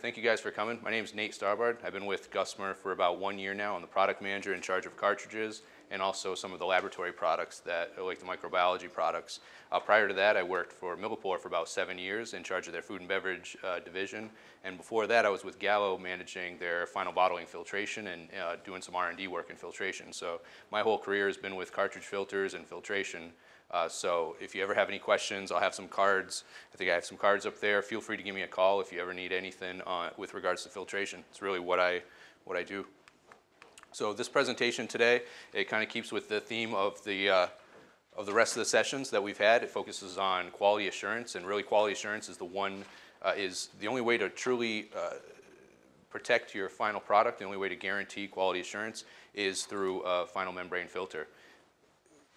Thank you guys for coming. My name is Nate Starbard. I've been with Gusmer for about one year now. I'm the product manager in charge of cartridges and also some of the laboratory products that, like the microbiology products. Uh, prior to that, I worked for Millipore for about seven years in charge of their food and beverage uh, division. And before that, I was with Gallo managing their final bottling filtration and uh, doing some R&D work in filtration. So my whole career has been with cartridge filters and filtration. Uh, so if you ever have any questions, I'll have some cards. I think I have some cards up there. Feel free to give me a call if you ever need anything uh, with regards to filtration. It's really what I, what I do. So this presentation today, it kind of keeps with the theme of the, uh, of the rest of the sessions that we've had. It focuses on quality assurance, and really quality assurance is the one, uh, is the only way to truly uh, protect your final product, the only way to guarantee quality assurance is through a final membrane filter.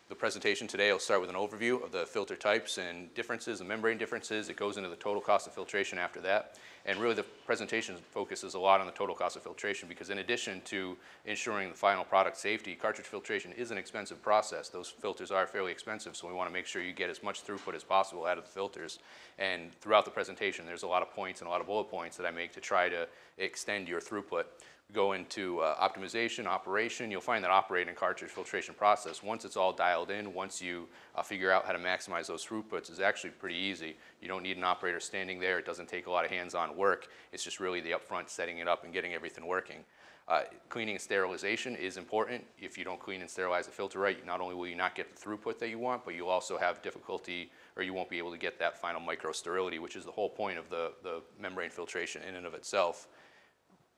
The presentation today will start with an overview of the filter types and differences and membrane differences. It goes into the total cost of filtration after that. And really the presentation focuses a lot on the total cost of filtration because in addition to ensuring the final product safety, cartridge filtration is an expensive process. Those filters are fairly expensive, so we want to make sure you get as much throughput as possible out of the filters. And throughout the presentation, there's a lot of points and a lot of bullet points that I make to try to extend your throughput go into uh, optimization, operation, you'll find that operating cartridge filtration process, once it's all dialed in, once you uh, figure out how to maximize those throughputs, is actually pretty easy. You don't need an operator standing there. It doesn't take a lot of hands-on work. It's just really the upfront setting it up and getting everything working. Uh, cleaning and sterilization is important. If you don't clean and sterilize the filter right, not only will you not get the throughput that you want, but you'll also have difficulty or you won't be able to get that final micro sterility, which is the whole point of the, the membrane filtration in and of itself.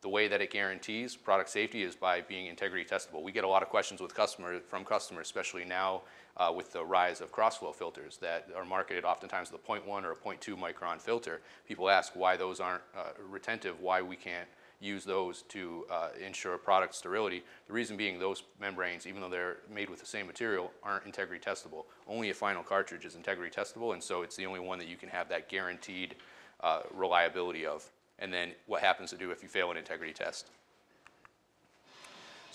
The way that it guarantees product safety is by being integrity testable. We get a lot of questions with customer, from customers, especially now uh, with the rise of crossflow filters that are marketed oftentimes with a 0.1 or a 0.2 micron filter. People ask why those aren't uh, retentive, why we can't use those to uh, ensure product sterility. The reason being those membranes, even though they're made with the same material, aren't integrity testable. Only a final cartridge is integrity testable, and so it's the only one that you can have that guaranteed uh, reliability of and then what happens to do if you fail an integrity test.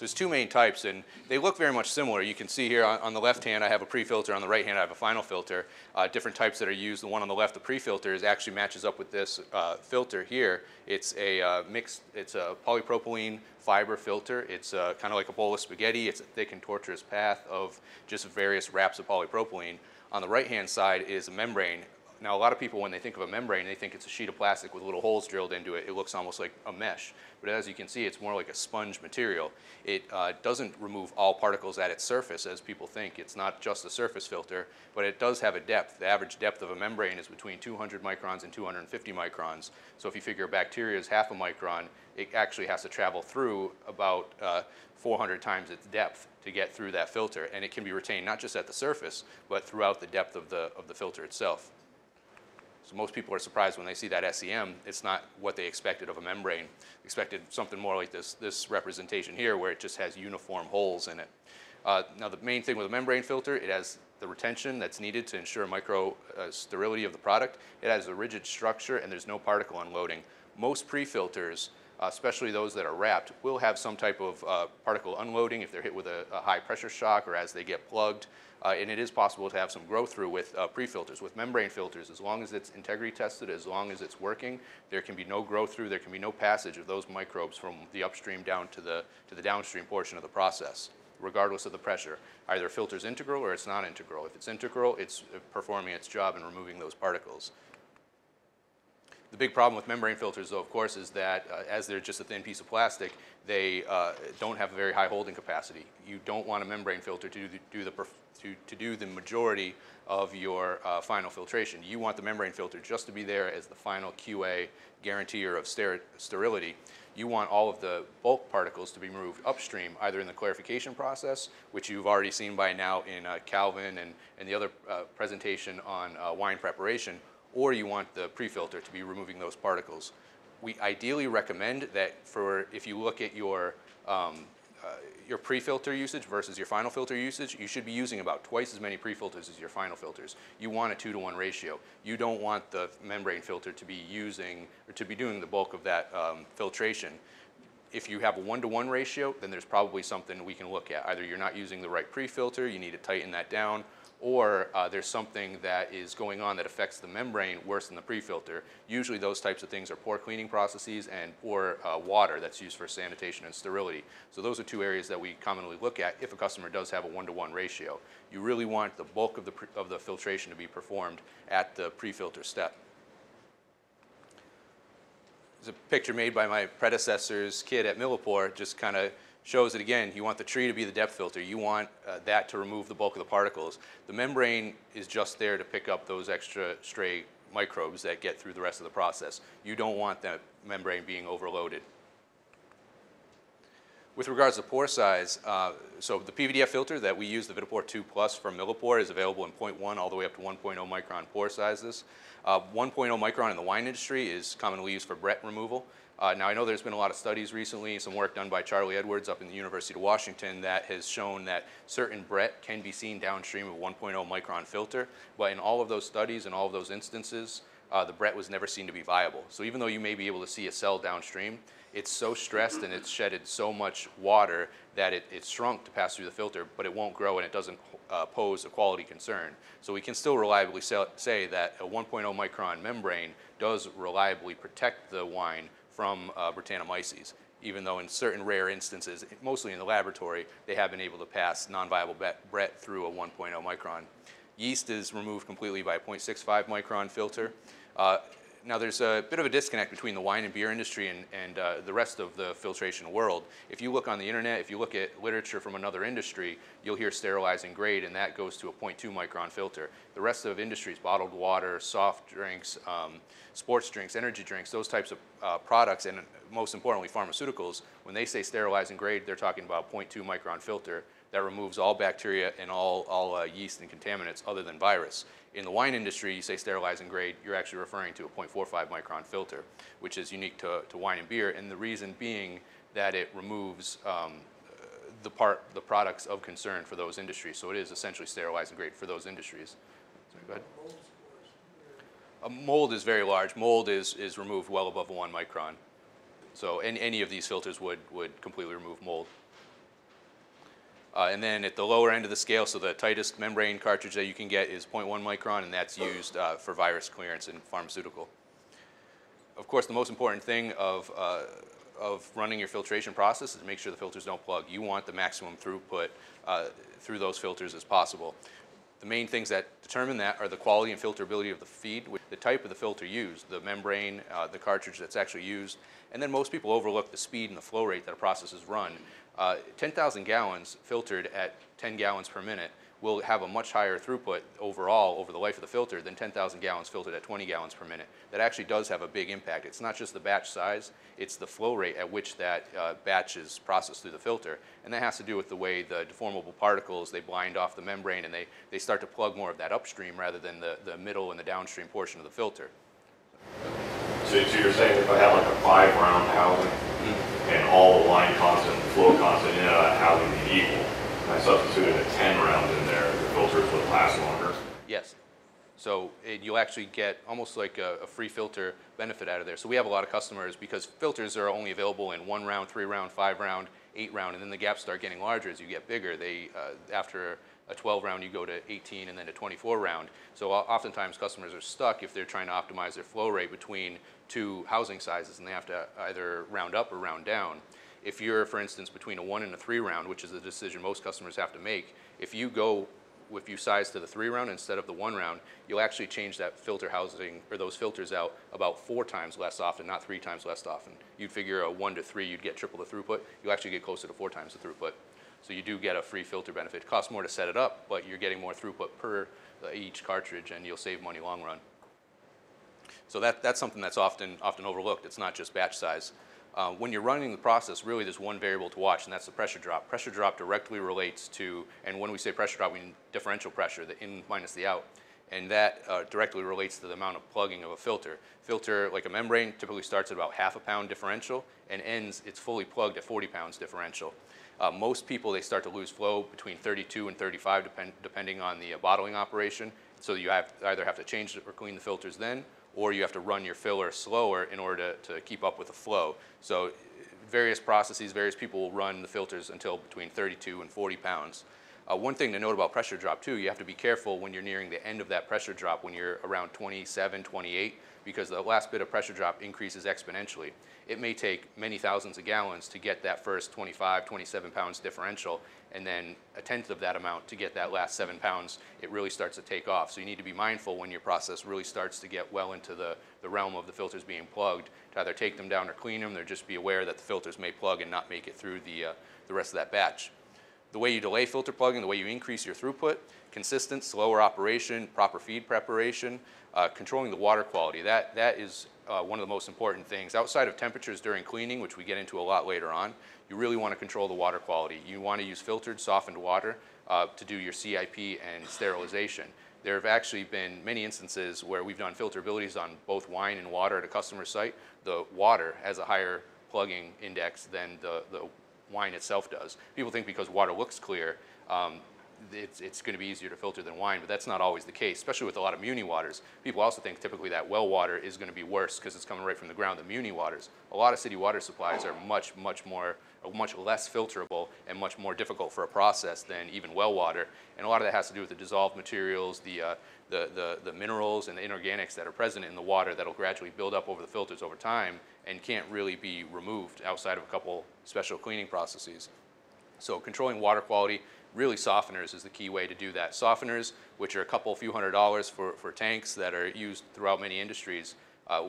So there's two main types, and they look very much similar. You can see here on, on the left hand, I have a pre-filter. On the right hand, I have a final filter. Uh, different types that are used. The one on the left, the pre-filter, is actually matches up with this uh, filter here. It's a uh, mixed, it's a polypropylene fiber filter. It's uh, kind of like a bowl of spaghetti. It's a thick and tortuous path of just various wraps of polypropylene. On the right-hand side is a membrane now, a lot of people, when they think of a membrane, they think it's a sheet of plastic with little holes drilled into it. It looks almost like a mesh. But as you can see, it's more like a sponge material. It uh, doesn't remove all particles at its surface, as people think. It's not just a surface filter, but it does have a depth. The average depth of a membrane is between 200 microns and 250 microns. So if you figure a bacteria is half a micron, it actually has to travel through about uh, 400 times its depth to get through that filter. And it can be retained not just at the surface, but throughout the depth of the, of the filter itself. So most people are surprised when they see that SEM. It's not what they expected of a membrane. Expected something more like this, this representation here where it just has uniform holes in it. Uh, now the main thing with a membrane filter, it has the retention that's needed to ensure micro uh, sterility of the product. It has a rigid structure and there's no particle unloading. Most pre-filters, uh, especially those that are wrapped, will have some type of uh, particle unloading if they're hit with a, a high pressure shock or as they get plugged. Uh, and it is possible to have some growth through with uh, pre-filters. With membrane filters, as long as it's integrity tested, as long as it's working, there can be no growth through, there can be no passage of those microbes from the upstream down to the, to the downstream portion of the process, regardless of the pressure. Either a filter is integral or it's not integral. If it's integral, it's uh, performing its job in removing those particles. The big problem with membrane filters, though, of course, is that uh, as they're just a thin piece of plastic, they uh, don't have a very high holding capacity. You don't want a membrane filter to do the, do the to, to do the majority of your uh, final filtration. You want the membrane filter just to be there as the final QA guarantor of ster sterility. You want all of the bulk particles to be moved upstream, either in the clarification process, which you've already seen by now in uh, Calvin and, and the other uh, presentation on uh, wine preparation, or you want the pre-filter to be removing those particles. We ideally recommend that for if you look at your um, uh, your pre-filter usage versus your final filter usage, you should be using about twice as many pre-filters as your final filters. You want a two to one ratio. You don't want the membrane filter to be using or to be doing the bulk of that um, filtration. If you have a one to one ratio, then there's probably something we can look at. Either you're not using the right pre-filter, you need to tighten that down, or uh, there's something that is going on that affects the membrane worse than the pre-filter. Usually those types of things are poor cleaning processes and poor uh, water that's used for sanitation and sterility. So those are two areas that we commonly look at if a customer does have a one-to-one ratio. You really want the bulk of the, of the filtration to be performed at the pre-filter step. There's a picture made by my predecessor's kid at Millipore, just kind of shows that again. You want the tree to be the depth filter. You want uh, that to remove the bulk of the particles. The membrane is just there to pick up those extra stray microbes that get through the rest of the process. You don't want that membrane being overloaded. With regards to pore size, uh, so the PVDF filter that we use, the Vitapore 2 Plus from Millipore, is available in 0.1 all the way up to 1.0 micron pore sizes. Uh, 1.0 micron in the wine industry is commonly used for Brett removal. Uh, now, I know there's been a lot of studies recently, some work done by Charlie Edwards up in the University of Washington that has shown that certain Brett can be seen downstream of 1.0 micron filter, but in all of those studies and all of those instances, uh, the Brett was never seen to be viable. So even though you may be able to see a cell downstream, it's so stressed and it's shedded so much water that it, it's shrunk to pass through the filter, but it won't grow and it doesn't uh, pose a quality concern. So we can still reliably say that a 1.0 micron membrane does reliably protect the wine from uh, Brettanomyces, even though in certain rare instances, mostly in the laboratory, they have been able to pass non-viable Brett through a 1.0 micron. Yeast is removed completely by a 0.65 micron filter. Uh, now there's a bit of a disconnect between the wine and beer industry and, and uh, the rest of the filtration world. If you look on the internet, if you look at literature from another industry, you'll hear sterilizing grade and that goes to a 0.2 micron filter. The rest of industries, bottled water, soft drinks, um, sports drinks, energy drinks, those types of uh, products, and most importantly pharmaceuticals, when they say sterilizing grade, they're talking about 0.2 micron filter that removes all bacteria and all, all uh, yeast and contaminants other than virus. In the wine industry, you say sterilizing grade, you're actually referring to a 0.45 micron filter, which is unique to, to wine and beer, and the reason being that it removes um, the part, the products of concern for those industries. So it is essentially sterilizing grade for those industries. Sorry, go ahead. A mold is very large. Mold is, is removed well above one micron. So any, any of these filters would, would completely remove mold. Uh, and then at the lower end of the scale, so the tightest membrane cartridge that you can get is 0.1 micron, and that's used uh, for virus clearance in pharmaceutical. Of course, the most important thing of, uh, of running your filtration process is to make sure the filters don't plug. You want the maximum throughput uh, through those filters as possible. The main things that determine that are the quality and filterability of the feed, the type of the filter used, the membrane, uh, the cartridge that's actually used, and then most people overlook the speed and the flow rate that a process is run. Uh, 10,000 gallons filtered at 10 gallons per minute will have a much higher throughput overall over the life of the filter than 10,000 gallons filtered at 20 gallons per minute. That actually does have a big impact. It's not just the batch size, it's the flow rate at which that uh, batch is processed through the filter. And that has to do with the way the deformable particles, they blind off the membrane and they, they start to plug more of that upstream rather than the, the middle and the downstream portion of the filter. So, you're saying if I have like a five round housing mm -hmm. and all the line constant, flow constant in that housing be equal, I substituted a 10 round in there, the filters would last longer. Yes. So it, you'll actually get almost like a, a, free filter benefit out of there. So we have a lot of customers because filters are only available in one round, three round, five round, eight round, and then the gaps start getting larger as you get bigger. They uh, after a 12 round, you go to 18 and then to 24 round. So oftentimes customers are stuck if they're trying to optimize their flow rate between two housing sizes and they have to either round up or round down. If you're, for instance, between a one and a three round, which is the decision most customers have to make, if you go, if you size to the three round instead of the one round, you'll actually change that filter housing or those filters out about four times less often, not three times less often. You'd figure a one to three, you'd get triple the throughput. You'll actually get closer to four times the throughput. So you do get a free filter benefit. It costs more to set it up, but you're getting more throughput per uh, each cartridge and you'll save money long run. So that, that's something that's often, often overlooked. It's not just batch size. Uh, when you're running the process, really there's one variable to watch, and that's the pressure drop. Pressure drop directly relates to, and when we say pressure drop, we mean differential pressure, the in minus the out. And that uh, directly relates to the amount of plugging of a filter. Filter, like a membrane, typically starts at about half a pound differential and ends, it's fully plugged at 40 pounds differential. Uh, most people, they start to lose flow between 32 and 35, depend, depending on the bottling operation. So you have, either have to change or clean the filters then, or you have to run your filler slower in order to, to keep up with the flow. So various processes, various people will run the filters until between 32 and 40 pounds. Uh, one thing to note about pressure drop too, you have to be careful when you're nearing the end of that pressure drop when you're around 27, 28, because the last bit of pressure drop increases exponentially. It may take many thousands of gallons to get that first 25, 27 pounds differential, and then a tenth of that amount to get that last seven pounds, it really starts to take off. So you need to be mindful when your process really starts to get well into the, the realm of the filters being plugged to either take them down or clean them, or just be aware that the filters may plug and not make it through the, uh, the rest of that batch. The way you delay filter plugging, the way you increase your throughput, consistent, slower operation, proper feed preparation, uh, controlling the water quality. That, that is uh, one of the most important things. Outside of temperatures during cleaning, which we get into a lot later on, you really want to control the water quality. You want to use filtered, softened water uh, to do your CIP and sterilization. There have actually been many instances where we've done filterabilities on both wine and water at a customer site. The water has a higher plugging index than the, the wine itself does. People think because water looks clear, um, it's, it's going to be easier to filter than wine, but that's not always the case, especially with a lot of muni waters. People also think typically that well water is going to be worse because it's coming right from the ground than muni waters. A lot of city water supplies are much, much more, much less filterable and much more difficult for a process than even well water. And a lot of that has to do with the dissolved materials, the, uh, the, the, the minerals and the inorganics that are present in the water that'll gradually build up over the filters over time and can't really be removed outside of a couple special cleaning processes. So controlling water quality, really softeners is the key way to do that. Softeners, which are a couple few hundred dollars for, for tanks that are used throughout many industries, uh,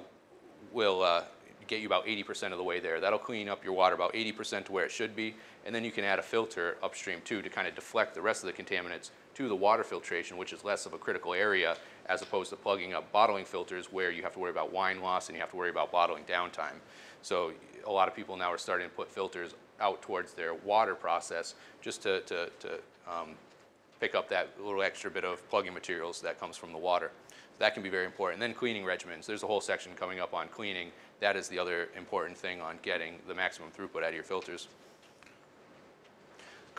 will uh, get you about 80% of the way there. That'll clean up your water about 80% to where it should be, and then you can add a filter upstream too to kind of deflect the rest of the contaminants to the water filtration, which is less of a critical area as opposed to plugging up bottling filters where you have to worry about wine loss and you have to worry about bottling downtime. So a lot of people now are starting to put filters out towards their water process just to, to, to um, pick up that little extra bit of plugging materials that comes from the water. That can be very important. And then cleaning regimens. There's a whole section coming up on cleaning. That is the other important thing on getting the maximum throughput out of your filters.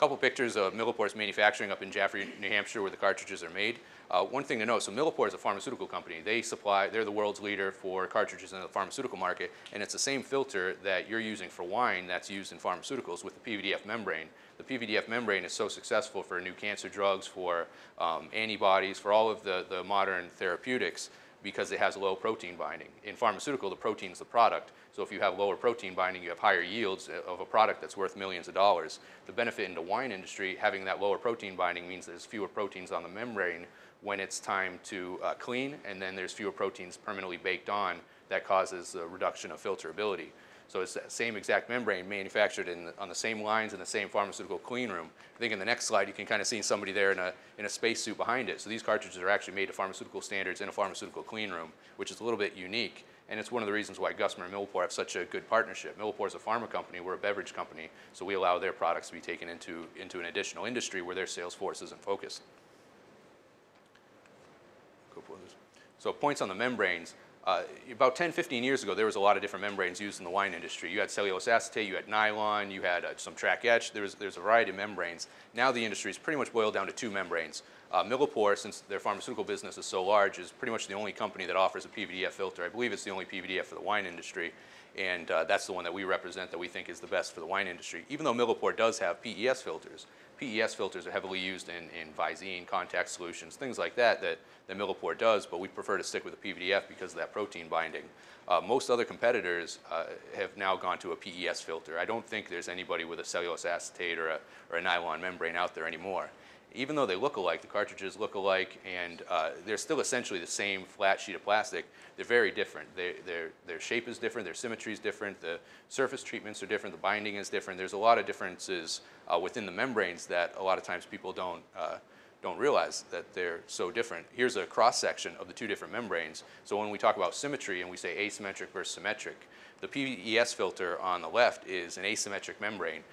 Couple pictures of Millipore's manufacturing up in Jaffrey, New Hampshire, where the cartridges are made. Uh, one thing to note, so Millipore is a pharmaceutical company. They supply, they're the world's leader for cartridges in the pharmaceutical market, and it's the same filter that you're using for wine that's used in pharmaceuticals with the PVDF membrane. The PVDF membrane is so successful for new cancer drugs, for um, antibodies, for all of the, the modern therapeutics because it has low protein binding. In pharmaceutical, the protein is the product. So if you have lower protein binding, you have higher yields of a product that's worth millions of dollars. The benefit in the wine industry, having that lower protein binding means there's fewer proteins on the membrane when it's time to uh, clean, and then there's fewer proteins permanently baked on that causes a reduction of filterability. So it's that same exact membrane manufactured the, on the same lines in the same pharmaceutical clean room. I think in the next slide you can kind of see somebody there in a, in a spacesuit behind it. So these cartridges are actually made to pharmaceutical standards in a pharmaceutical clean room, which is a little bit unique. And it's one of the reasons why Gusmer and Millipore have such a good partnership. Millipore is a pharma company, we're a beverage company, so we allow their products to be taken into, into an additional industry where their sales force isn't focused. So points on the membranes. Uh, about 10, 15 years ago, there was a lot of different membranes used in the wine industry. You had cellulose acetate, you had nylon, you had uh, some track etch. There's, there's a variety of membranes. Now the industry is pretty much boiled down to two membranes. Uh, Millipore, since their pharmaceutical business is so large, is pretty much the only company that offers a PVDF filter. I believe it's the only PVDF for the wine industry, and uh, that's the one that we represent that we think is the best for the wine industry. Even though Millipore does have PES filters, PES filters are heavily used in, in Visine, contact solutions, things like that, that, that Millipore does, but we prefer to stick with the PVDF because of that protein binding. Uh, most other competitors uh, have now gone to a PES filter. I don't think there's anybody with a cellulose acetate or a, or a nylon membrane out there anymore even though they look alike, the cartridges look alike, and uh, they're still essentially the same flat sheet of plastic, they're very different. They, their shape is different, their symmetry is different, the surface treatments are different, the binding is different. There's a lot of differences uh, within the membranes that a lot of times people don't, uh, don't realize that they're so different. Here's a cross section of the two different membranes. So when we talk about symmetry and we say asymmetric versus symmetric, the PES filter on the left is an asymmetric membrane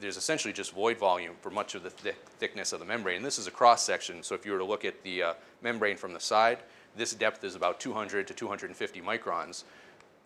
there's essentially just void volume for much of the thick, thickness of the membrane. And this is a cross section, so if you were to look at the uh, membrane from the side, this depth is about 200 to 250 microns.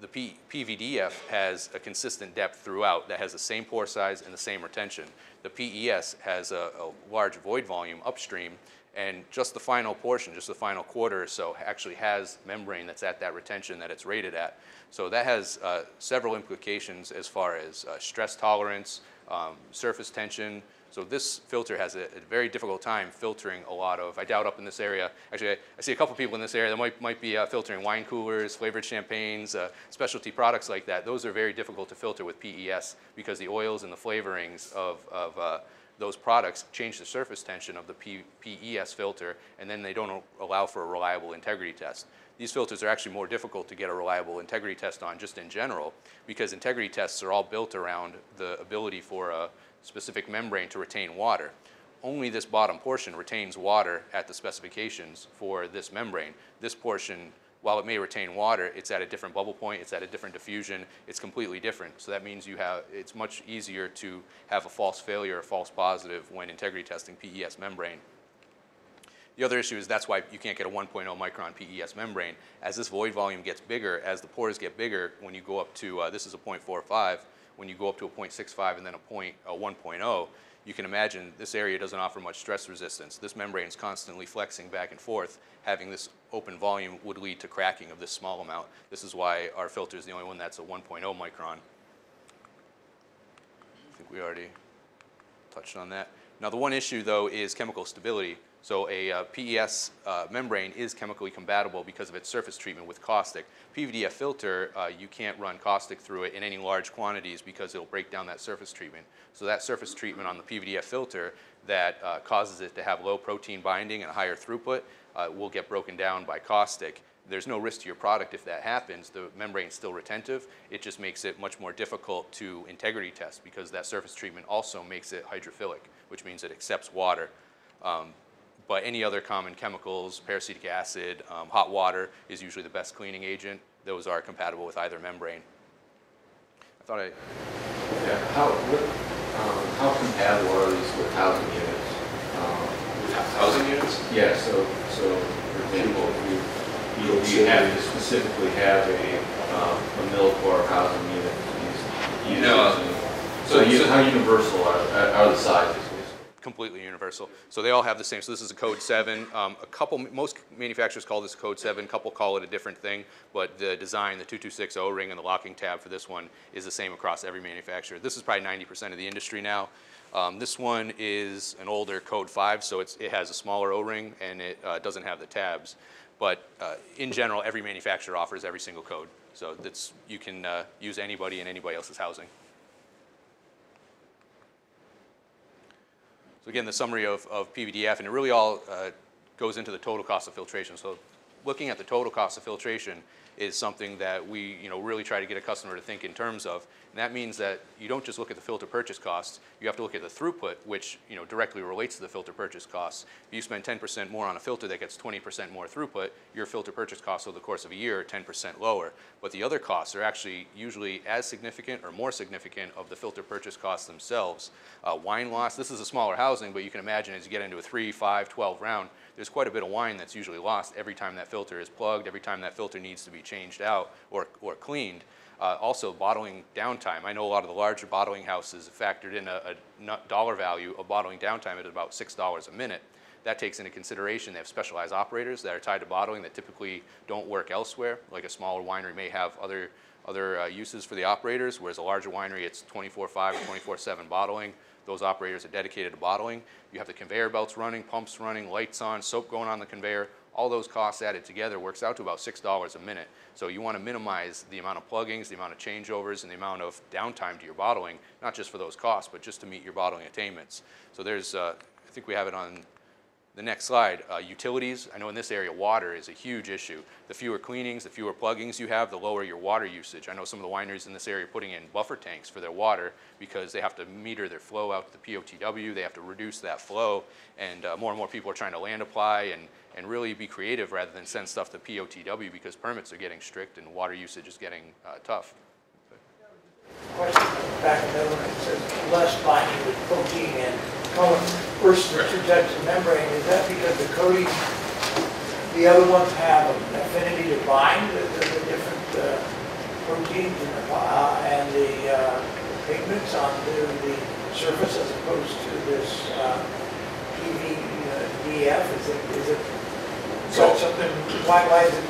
The P PVDF has a consistent depth throughout that has the same pore size and the same retention. The PES has a, a large void volume upstream, and just the final portion, just the final quarter or so, actually has membrane that's at that retention that it's rated at. So that has uh, several implications as far as uh, stress tolerance, um, surface tension, So this filter has a, a very difficult time filtering a lot of, I doubt up in this area, actually, I, I see a couple people in this area that might, might be uh, filtering wine coolers, flavored champagnes, uh, specialty products like that. Those are very difficult to filter with PES because the oils and the flavorings of, of uh, those products change the surface tension of the P, PES filter, and then they don't allow for a reliable integrity test. These filters are actually more difficult to get a reliable integrity test on just in general because integrity tests are all built around the ability for a specific membrane to retain water. Only this bottom portion retains water at the specifications for this membrane. This portion, while it may retain water, it's at a different bubble point, it's at a different diffusion, it's completely different. So that means you have, it's much easier to have a false failure or false positive when integrity testing PES membrane. The other issue is that's why you can't get a 1.0 micron PES membrane. As this void volume gets bigger, as the pores get bigger, when you go up to, uh, this is a 0.45, when you go up to a 0.65 and then a, a 1.0, you can imagine this area doesn't offer much stress resistance. This membrane is constantly flexing back and forth. Having this open volume would lead to cracking of this small amount. This is why our filter is the only one that's a 1.0 micron. I think we already touched on that. Now the one issue though is chemical stability. So a uh, PES uh, membrane is chemically compatible because of its surface treatment with caustic. PVDF filter, uh, you can't run caustic through it in any large quantities because it'll break down that surface treatment. So that surface treatment on the PVDF filter that uh, causes it to have low protein binding and higher throughput uh, will get broken down by caustic. There's no risk to your product if that happens. The membrane is still retentive. It just makes it much more difficult to integrity test because that surface treatment also makes it hydrophilic, which means it accepts water. Um, but any other common chemicals, peracetic acid, um, hot water is usually the best cleaning agent. Those are compatible with either membrane. I thought I, Yeah, how, what, um, how compatible are these with housing units? Um, housing units? Yeah, so, so, for example, you, you, you have to specifically have a, um, a Millipore housing unit use No, so- So so- how universal are, are the sizes? Completely universal. So they all have the same. So this is a code seven. Um, a couple, most manufacturers call this code seven. A couple call it a different thing. But the design, the 226 O-ring and the locking tab for this one is the same across every manufacturer. This is probably 90% of the industry now. Um, this one is an older code five, so it's, it has a smaller O-ring and it uh, doesn't have the tabs. But uh, in general, every manufacturer offers every single code. So that's, you can uh, use anybody in anybody else's housing. So again, the summary of, of PVDF, and it really all uh, goes into the total cost of filtration. So looking at the total cost of filtration is something that we you know, really try to get a customer to think in terms of. And that means that you don't just look at the filter purchase costs, you have to look at the throughput, which you know, directly relates to the filter purchase costs. If you spend 10% more on a filter that gets 20% more throughput, your filter purchase costs over the course of a year are 10% lower. But the other costs are actually usually as significant or more significant of the filter purchase costs themselves. Uh, wine loss, this is a smaller housing, but you can imagine as you get into a 3, 5, 12 round, there's quite a bit of wine that's usually lost every time that filter is plugged, every time that filter needs to be changed out or, or cleaned. Uh, also, bottling downtime. I know a lot of the larger bottling houses factored in a, a dollar value of bottling downtime at about $6 a minute. That takes into consideration they have specialized operators that are tied to bottling that typically don't work elsewhere. Like a smaller winery may have other, other uh, uses for the operators, whereas a larger winery, it's 24-5 or 24-7 bottling. Those operators are dedicated to bottling. You have the conveyor belts running, pumps running, lights on, soap going on the conveyor. All those costs added together works out to about $6 a minute. So you want to minimize the amount of pluggings, the amount of changeovers, and the amount of downtime to your bottling, not just for those costs, but just to meet your bottling attainments. So there's, uh, I think we have it on the next slide, uh, utilities. I know in this area, water is a huge issue. The fewer cleanings, the fewer pluggings you have, the lower your water usage. I know some of the wineries in this area are putting in buffer tanks for their water because they have to meter their flow out to the POTW. They have to reduce that flow. And uh, more and more people are trying to land apply and, and really be creative rather than send stuff to POTW because permits are getting strict and water usage is getting uh, tough. question back in the less binding with protein and color versus the two types of membrane. Is that because the coating, the other ones have an affinity to bind the, the the different uh, proteins and the, uh, and the uh, pigments onto the surface as opposed to this uh, PVDF? Is it, is it, So- so something, why, why is it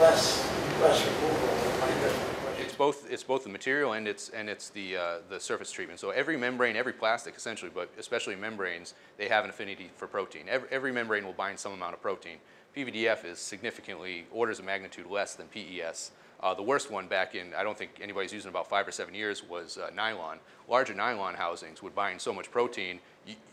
less, less removal? I guess my question. It's both, it's both the material and it's, and it's the, uh, the surface treatment. So every membrane, every plastic essentially, but especially membranes, they have an affinity for protein. Every, every membrane will bind some amount of protein. PVDF is significantly orders of magnitude less than PES. Uh, the worst one back in, I don't think anybody's using about five or seven years, was uh, nylon. Larger nylon housings would bind so much protein,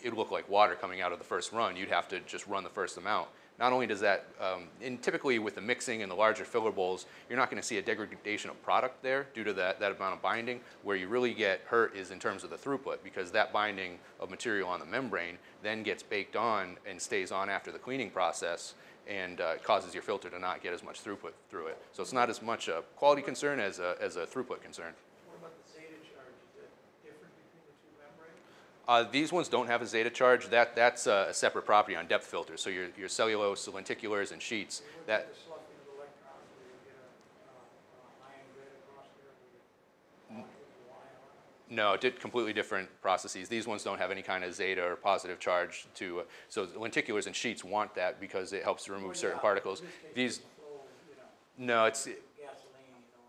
it'd look like water coming out of the first run. You'd have to just run the first amount. Not only does that, um, and typically with the mixing and the larger filler bowls, you're not going to see a degradation of product there due to that, that amount of binding. Where you really get hurt is in terms of the throughput because that binding of material on the membrane then gets baked on and stays on after the cleaning process and uh, causes your filter to not get as much throughput through it. So it's not as much a quality concern as a, as a throughput concern. What about the Zeta charge? Is that different between the two membranes? Uh, these ones don't have a zeta charge. That, that's a separate property on depth filters. So your, your cellulose, lenticulars, and sheets, that, have the sloughing of electrons where you get a, uh, ion grid across there where you, put the line on it? no, did completely different processes. These ones don't have any kind of zeta or positive charge to, uh, so lenticulars and sheets want that because it helps to remove certain particles. in this case, These, it's a flow, you know, no, it's, gasoline, you know,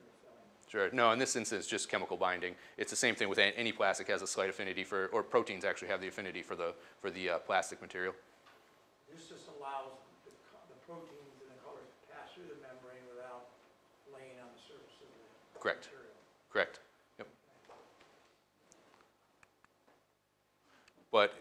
and refilling. Sure. No, in this instance, just chemical binding. It's the same thing with any plastic has a slight affinity for, or proteins actually have the affinity for the, for the uh, plastic material. This just allows the, the proteins and the colors to pass through the membrane without laying on the surface of the Correct. material. Correct. Correct. Yep. But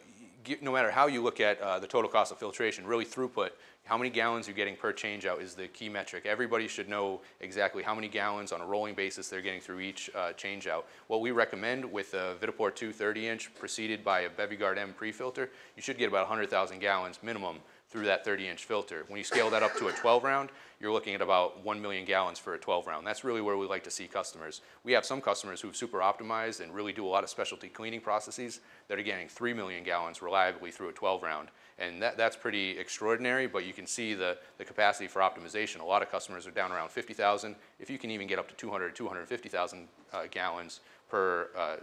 no matter how you look at uh, the total cost of filtration, really throughput, how many gallons you're getting per changeout is the key metric. Everybody should know exactly how many gallons on a rolling basis they're getting through each uh, changeout. What we recommend with a Vitaport 2 30-inch preceded by a Bevigard M pre-filter, you should get about 100,000 gallons minimum through that 30-inch filter. When you scale that up to a 12-round, you're looking at about 1 million gallons for a 12-round. That's really where we like to see customers. We have some customers who've super optimized and really do a lot of specialty cleaning processes that are getting 3 million gallons reliably through a 12-round. And that, that's pretty extraordinary, but you can see the, the capacity for optimization. A lot of customers are down around 50,000. If you can even get up to 200, 250,000 uh, gallons per, uh,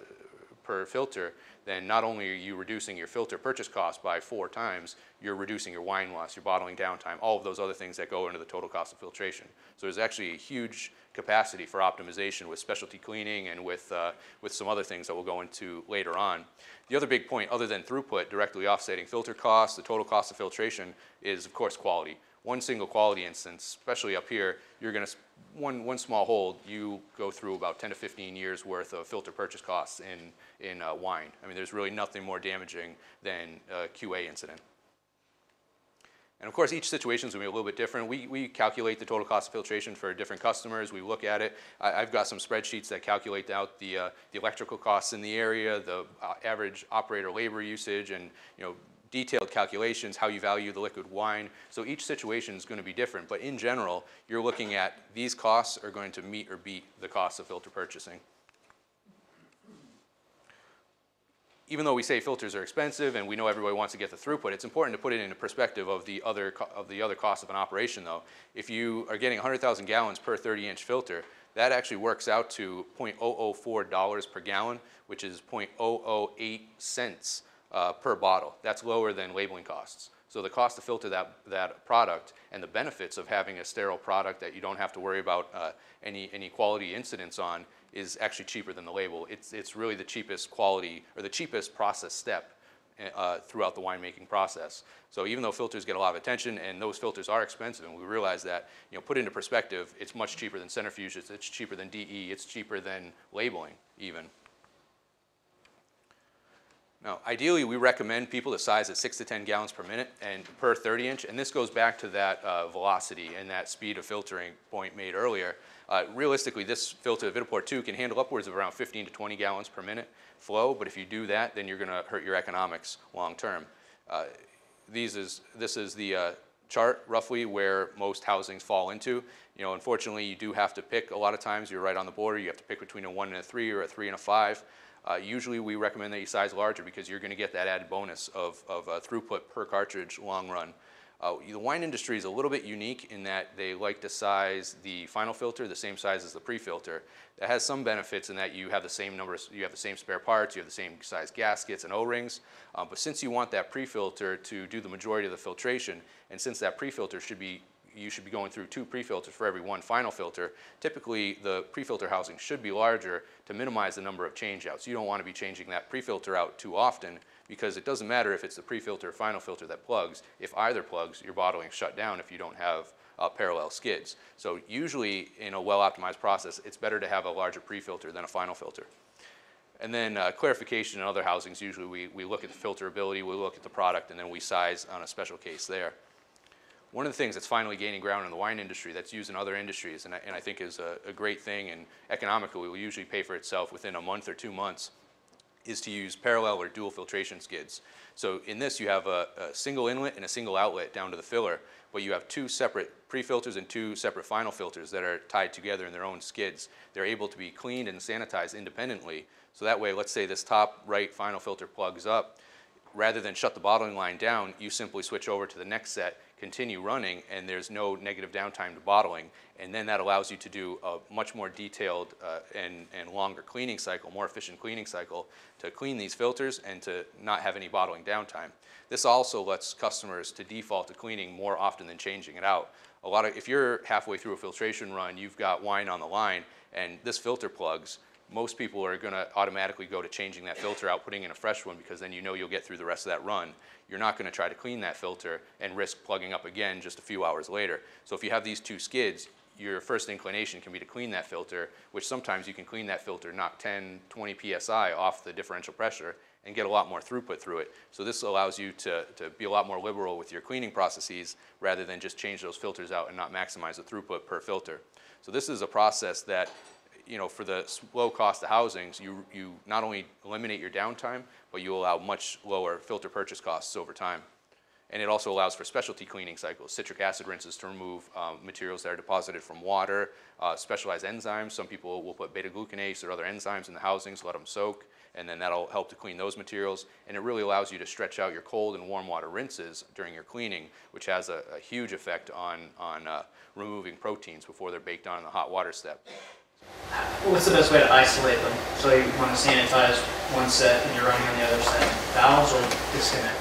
per filter, then not only are you reducing your filter purchase cost by four times, you're reducing your wine loss, your bottling downtime, all of those other things that go into the total cost of filtration. So there's actually a huge capacity for optimization with specialty cleaning and with, uh, with some other things that we'll go into later on. The other big point, other than throughput directly offsetting filter costs, the total cost of filtration, is of course quality. One single quality instance, especially up here, you're going to, one, one small hold, you go through about 10 to 15 years worth of filter purchase costs in, in uh, wine. I mean, there's really nothing more damaging than a QA incident. And of course, each situation is going to be a little bit different. We, we calculate the total cost of filtration for different customers. We look at it. I, I've got some spreadsheets that calculate out the, uh, the electrical costs in the area, the uh, average operator labor usage, and you know, detailed calculations, how you value the liquid wine. So each situation is going to be different. But in general, you're looking at these costs are going to meet or beat the cost of filter purchasing. even though we say filters are expensive and we know everybody wants to get the throughput, it's important to put it in a perspective of the other, of the other cost of an operation though. If you are getting 100,000 gallons per 30 inch filter, that actually works out to $0.004 per gallon, which is 0.008 cents uh, per bottle. That's lower than labeling costs. So the cost to filter that, that product and the benefits of having a sterile product that you don't have to worry about uh, any, any quality incidents on is actually cheaper than the label. It's, it's really the cheapest quality or the cheapest process step uh, throughout the winemaking process. So even though filters get a lot of attention and those filters are expensive and we realize that, you know, put into perspective, it's much cheaper than centrifuges, it's cheaper than DE, it's cheaper than labeling even. Now, ideally, we recommend people to size at six to 10 gallons per minute and per 30 inch, and this goes back to that uh, velocity and that speed of filtering point made earlier. Uh, realistically, this filter, Vitaport 2, can handle upwards of around 15 to 20 gallons per minute flow, but if you do that, then you're going to hurt your economics long term. Uh, these is, this is the uh, chart roughly where most housings fall into. You know, unfortunately, you do have to pick a lot of times. You're right on the border. You have to pick between a one and a three or a three and a five. Uh, usually, we recommend that you size larger because you're going to get that added bonus of, of uh, throughput per cartridge long run. Uh, the wine industry is a little bit unique in that they like to size the final filter the same size as the pre-filter. That has some benefits in that you have the same numbers, you have the same spare parts, you have the same size gaskets and O-rings. Um, but since you want that pre-filter to do the majority of the filtration, and since that pre-filter should be you should be going through two pre-filters for every one final filter. Typically, the pre-filter housing should be larger to minimize the number of changeouts. You don't want to be changing that pre-filter out too often because it doesn't matter if it's the pre-filter or final filter that plugs. If either plugs, your bottling shut down if you don't have uh, parallel skids. So usually in a well-optimized process, it's better to have a larger pre-filter than a final filter. And then uh, clarification in other housings, usually we, we look at the filterability, we look at the product, and then we size on a special case there. One of the things that's finally gaining ground in the wine industry that's used in other industries, and I, and I think is a, a great thing and economically will usually pay for itself within a month or two months, is to use parallel or dual filtration skids. So in this, you have a, a single inlet and a single outlet down to the filler, but you have two separate pre-filters and two separate final filters that are tied together in their own skids. They're able to be cleaned and sanitized independently. So that way, let's say this top right final filter plugs up, rather than shut the bottling line down, you simply switch over to the next set, continue running, and there's no negative downtime to bottling. And then that allows you to do a much more detailed uh, and, and longer cleaning cycle, more efficient cleaning cycle to clean these filters and to not have any bottling downtime. This also lets customers to default to cleaning more often than changing it out. A lot of, if you're halfway through a filtration run, you've got wine on the line, and this filter plugs, most people are going to automatically go to changing that filter out, putting in a fresh one, because then you know you'll get through the rest of that run. You're not going to try to clean that filter and risk plugging up again just a few hours later. So if you have these two skids, your first inclination can be to clean that filter, which sometimes you can clean that filter, knock 10, 20 psi off the differential pressure, and get a lot more throughput through it. So this allows you to, to be a lot more liberal with your cleaning processes rather than just change those filters out and not maximize the throughput per filter. So this is a process that you know, for the low cost of housings, you, you not only eliminate your downtime, but you allow much lower filter purchase costs over time. And it also allows for specialty cleaning cycles, citric acid rinses to remove um, materials that are deposited from water, uh, specialized enzymes. Some people will put beta-glucanase or other enzymes in the housings, let them soak, and then that'll help to clean those materials. And it really allows you to stretch out your cold and warm water rinses during your cleaning, which has a, a huge effect on, on uh, removing proteins before they're baked on in the hot water step. What's the best way to isolate them? So you want to sanitize one set and you're running on the other set. Valves or disconnect?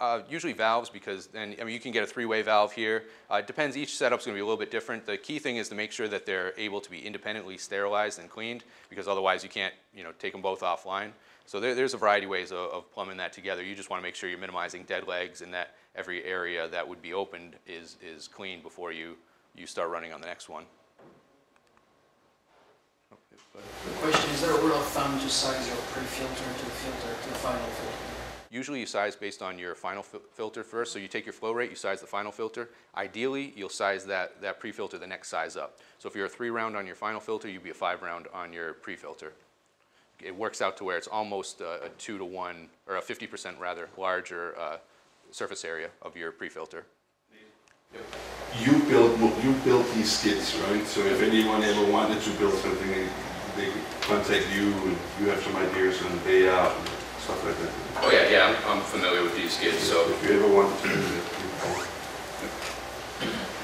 Uh, usually valves because then, I mean, you can get a three-way valve here. Uh, it depends, each setup's gonna be a little bit different. The key thing is to make sure that they're able to be independently sterilized and cleaned because otherwise you can't, you know, take them both offline. So there, there's a variety of ways of, of plumbing that together. You just wanna make sure you're minimizing dead legs and that every area that would be opened is, is cleaned before you, you start running on the next one. The question, is there a rule of thumb to size your pre-filter to the filter, to the final filter? Usually you size based on your final fil- filter first. So you take your flow rate, you size the final filter. Ideally, you'll size that, that pre-filter the next size up. So if you're a three round on your final filter, you'd be a five round on your pre-filter. It works out to where it's almost a, a two to one, or a 50% rather, larger uh, surface area of your pre-filter. You build, you build these skids, right? So if anyone ever wanted to build something, they, they contact you and you have some ideas on the day out and stuff like that. Oh yeah, yeah, I'm, I'm familiar with these kids, so If you ever want to do that, you can.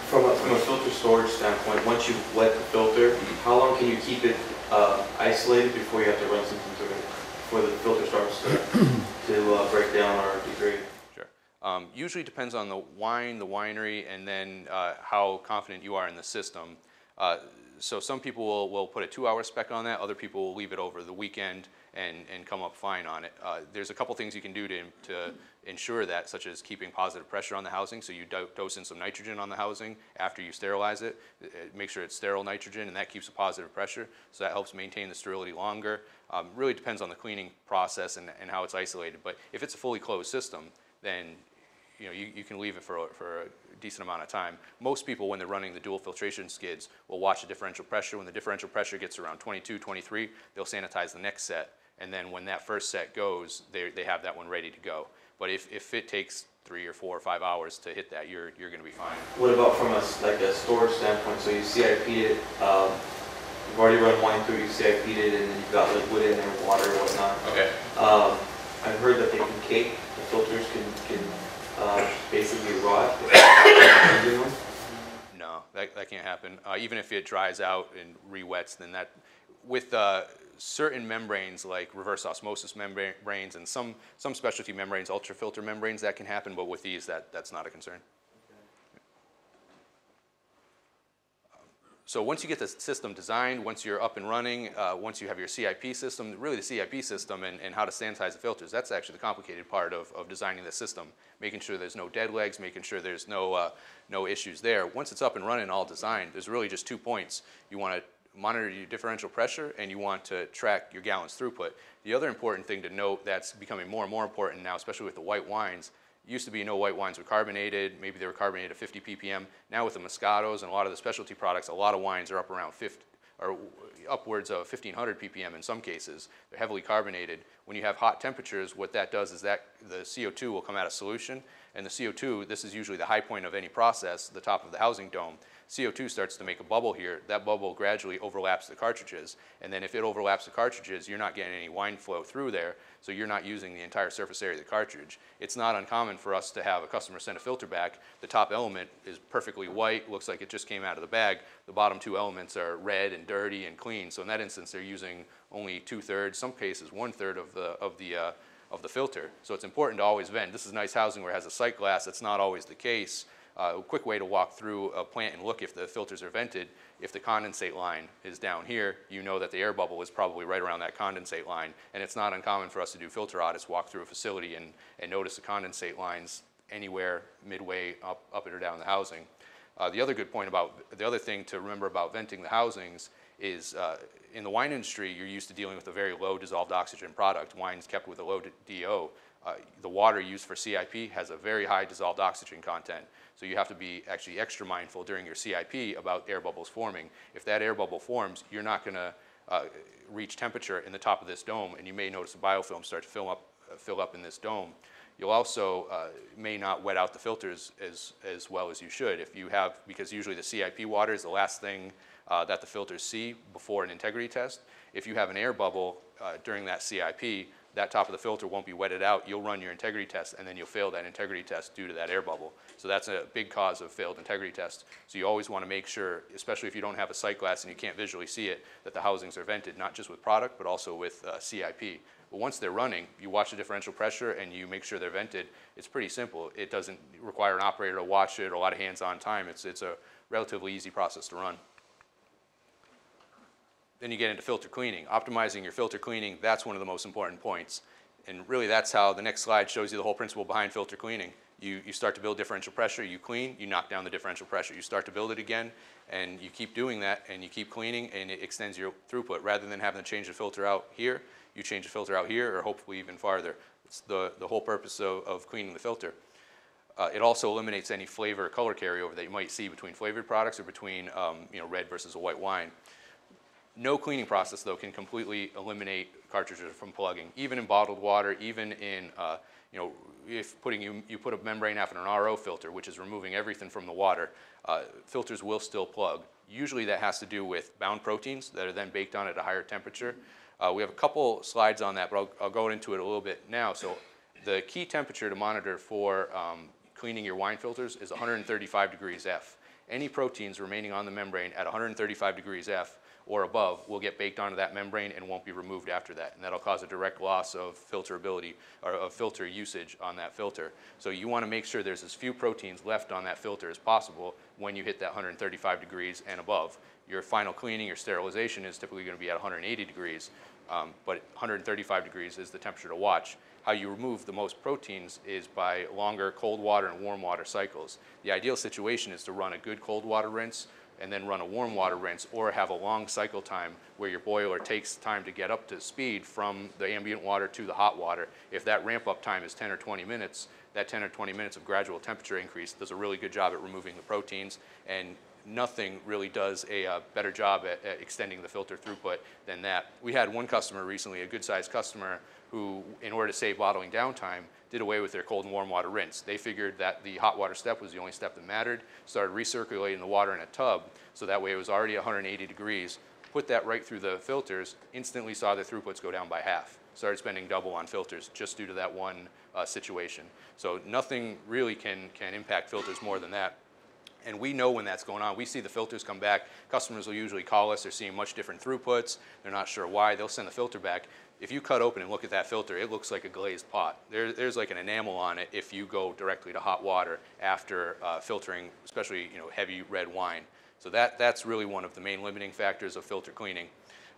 From a, from a filter storage standpoint, once you wet the filter, how long can you keep it uh, isolated before you have to run something through it? Before the filter starts to, to uh, break down or degrade? Sure. Um, usually depends on the wine, the winery, and then uh, how confident you are in the system. Uh, so some people will, will put a two-hour spec on that. Other people will leave it over the weekend and, and come up fine on it. Uh, there's a couple things you can do to, to ensure that, such as keeping positive pressure on the housing. So you do, dose in some nitrogen on the housing after you sterilize it. Uh, Make sure it's sterile nitrogen, and that keeps a positive pressure. So that helps maintain the sterility longer. Um, really depends on the cleaning process and, and how it's isolated. But if it's a fully closed system, then you know, you, you can leave it for, a- for a decent amount of time. Most people, when they're running the dual filtration skids, will watch the differential pressure. When the differential pressure gets around 22, 23, they'll sanitize the next set. And then when that first set goes, they, they have that one ready to go. But if, if it takes three or four or five hours to hit that, you're, you're gonna be fine. What about from a, like a storage standpoint, so you CIP it, um, you've already run wine through, you CIP it, and then you've got liquid in there, water and whatnot. Okay. Um, I've heard that they can cake, the filters can, can, uh, basically rot. No, that, that can't happen. Uh, even if it dries out and re-wets, then that, with uh, certain membranes like reverse osmosis membranes and some, some specialty membranes, ultrafilter membranes, that can happen, but with these, that, that's not a concern. So once you get the system designed, once you're up and running, uh, once you have your CIP system, really the CIP system and, and how to sanitize the filters, that's actually the complicated part of, of designing the system. Making sure there's no dead legs, making sure there's no, uh, no issues there. Once it's up and running, all designed, there's really just two points. You want to monitor your differential pressure and you want to track your gallons throughput. The other important thing to note that's becoming more and more important now, especially with the white wines, used to be no white wines were carbonated, maybe they were carbonated at 50 ppm. Now with the Moscatos and a lot of the specialty products, a lot of wines are up around 50, or upwards of 1500 ppm in some cases. They're heavily carbonated. When you have hot temperatures, what that does is that the CO2 will come out of solution, and the CO2, this is usually the high point of any process, the top of the housing dome. CO2 starts to make a bubble here. That bubble gradually overlaps the cartridges, and then if it overlaps the cartridges, you're not getting any wine flow through there, so you're not using the entire surface area of the cartridge. It's not uncommon for us to have a customer send a filter back. The top element is perfectly white, looks like it just came out of the bag. The bottom two elements are red and dirty and clean, so in that instance, they're using only two-thirds, some cases one-third of the, of the, uh, of the filter. So it's important to always vent. This is nice housing where it has a sight glass. That's not always the case. A quick way to walk through a plant and look if the filters are vented, if the condensate line is down here, you know that the air bubble is probably right around that condensate line. And it's not uncommon for us to do filter audits, walk through a facility and, and notice the condensate lines anywhere midway up, up or down the housing. Uh, the other good point about, the other thing to remember about venting the housings is uh, in the wine industry, you're used to dealing with a very low dissolved oxygen product. Wine's kept with a low DO. Uh, the water used for CIP has a very high dissolved oxygen content. So you have to be actually extra mindful during your CIP about air bubbles forming. If that air bubble forms, you're not going to uh, reach temperature in the top of this dome, and you may notice the biofilm start to fill up, uh, fill up in this dome. You'll also uh, may not wet out the filters as, as well as you should if you have, because usually the CIP water is the last thing uh, that the filters see before an integrity test. If you have an air bubble uh, during that CIP, that top of the filter won't be wetted out. You'll run your integrity test and then you'll fail that integrity test due to that air bubble. So that's a big cause of failed integrity tests. So you always want to make sure, especially if you don't have a sight glass and you can't visually see it, that the housings are vented, not just with product, but also with uh, CIP. But once they're running, you watch the differential pressure and you make sure they're vented. It's pretty simple. It doesn't require an operator to watch it or a lot of hands-on time. It's, it's a relatively easy process to run. Then you get into filter cleaning. Optimizing your filter cleaning, that's one of the most important points. And really that's how the next slide shows you the whole principle behind filter cleaning. You, you start to build differential pressure, you clean, you knock down the differential pressure. You start to build it again, and you keep doing that, and you keep cleaning, and it extends your throughput. Rather than having to change the filter out here, you change the filter out here, or hopefully even farther. It's the, the whole purpose of, of cleaning the filter. Uh, it also eliminates any flavor or color carryover that you might see between flavored products or between um, you know, red versus a white wine. No cleaning process, though, can completely eliminate cartridges from plugging. Even in bottled water, even in, uh, you know, if putting you, you put a membrane after an RO filter, which is removing everything from the water, uh, filters will still plug. Usually that has to do with bound proteins that are then baked on at a higher temperature. Uh, we have a couple slides on that, but I'll, I'll, go into it a little bit now. So the key temperature to monitor for um, cleaning your wine filters is 135 degrees F. Any proteins remaining on the membrane at 135 degrees F or above will get baked onto that membrane and won't be removed after that. And that'll cause a direct loss of filterability or of filter usage on that filter. So you want to make sure there's as few proteins left on that filter as possible when you hit that 135 degrees and above. Your final cleaning or sterilization is typically going to be at 180 degrees, um, but 135 degrees is the temperature to watch. How you remove the most proteins is by longer cold water and warm water cycles. The ideal situation is to run a good cold water rinse and then run a warm water rinse or have a long cycle time where your boiler takes time to get up to speed from the ambient water to the hot water. If that ramp up time is 10 or 20 minutes, that 10 or 20 minutes of gradual temperature increase does a really good job at removing the proteins and nothing really does a uh, better job at, at, extending the filter throughput than that. We had one customer recently, a good sized customer, who, in order to save bottling downtime, did away with their cold and warm water rinse. They figured that the hot water step was the only step that mattered, started recirculating the water in a tub, so that way it was already 180 degrees, put that right through the filters, instantly saw the throughputs go down by half. Started spending double on filters just due to that one uh, situation. So nothing really can, can impact filters more than that. And we know when that's going on. We see the filters come back. Customers will usually call us. They're seeing much different throughputs. They're not sure why. They'll send the filter back if you cut open and look at that filter, it looks like a glazed pot. There, there's like an enamel on it if you go directly to hot water after uh, filtering, especially you know heavy red wine. So that, that's really one of the main limiting factors of filter cleaning.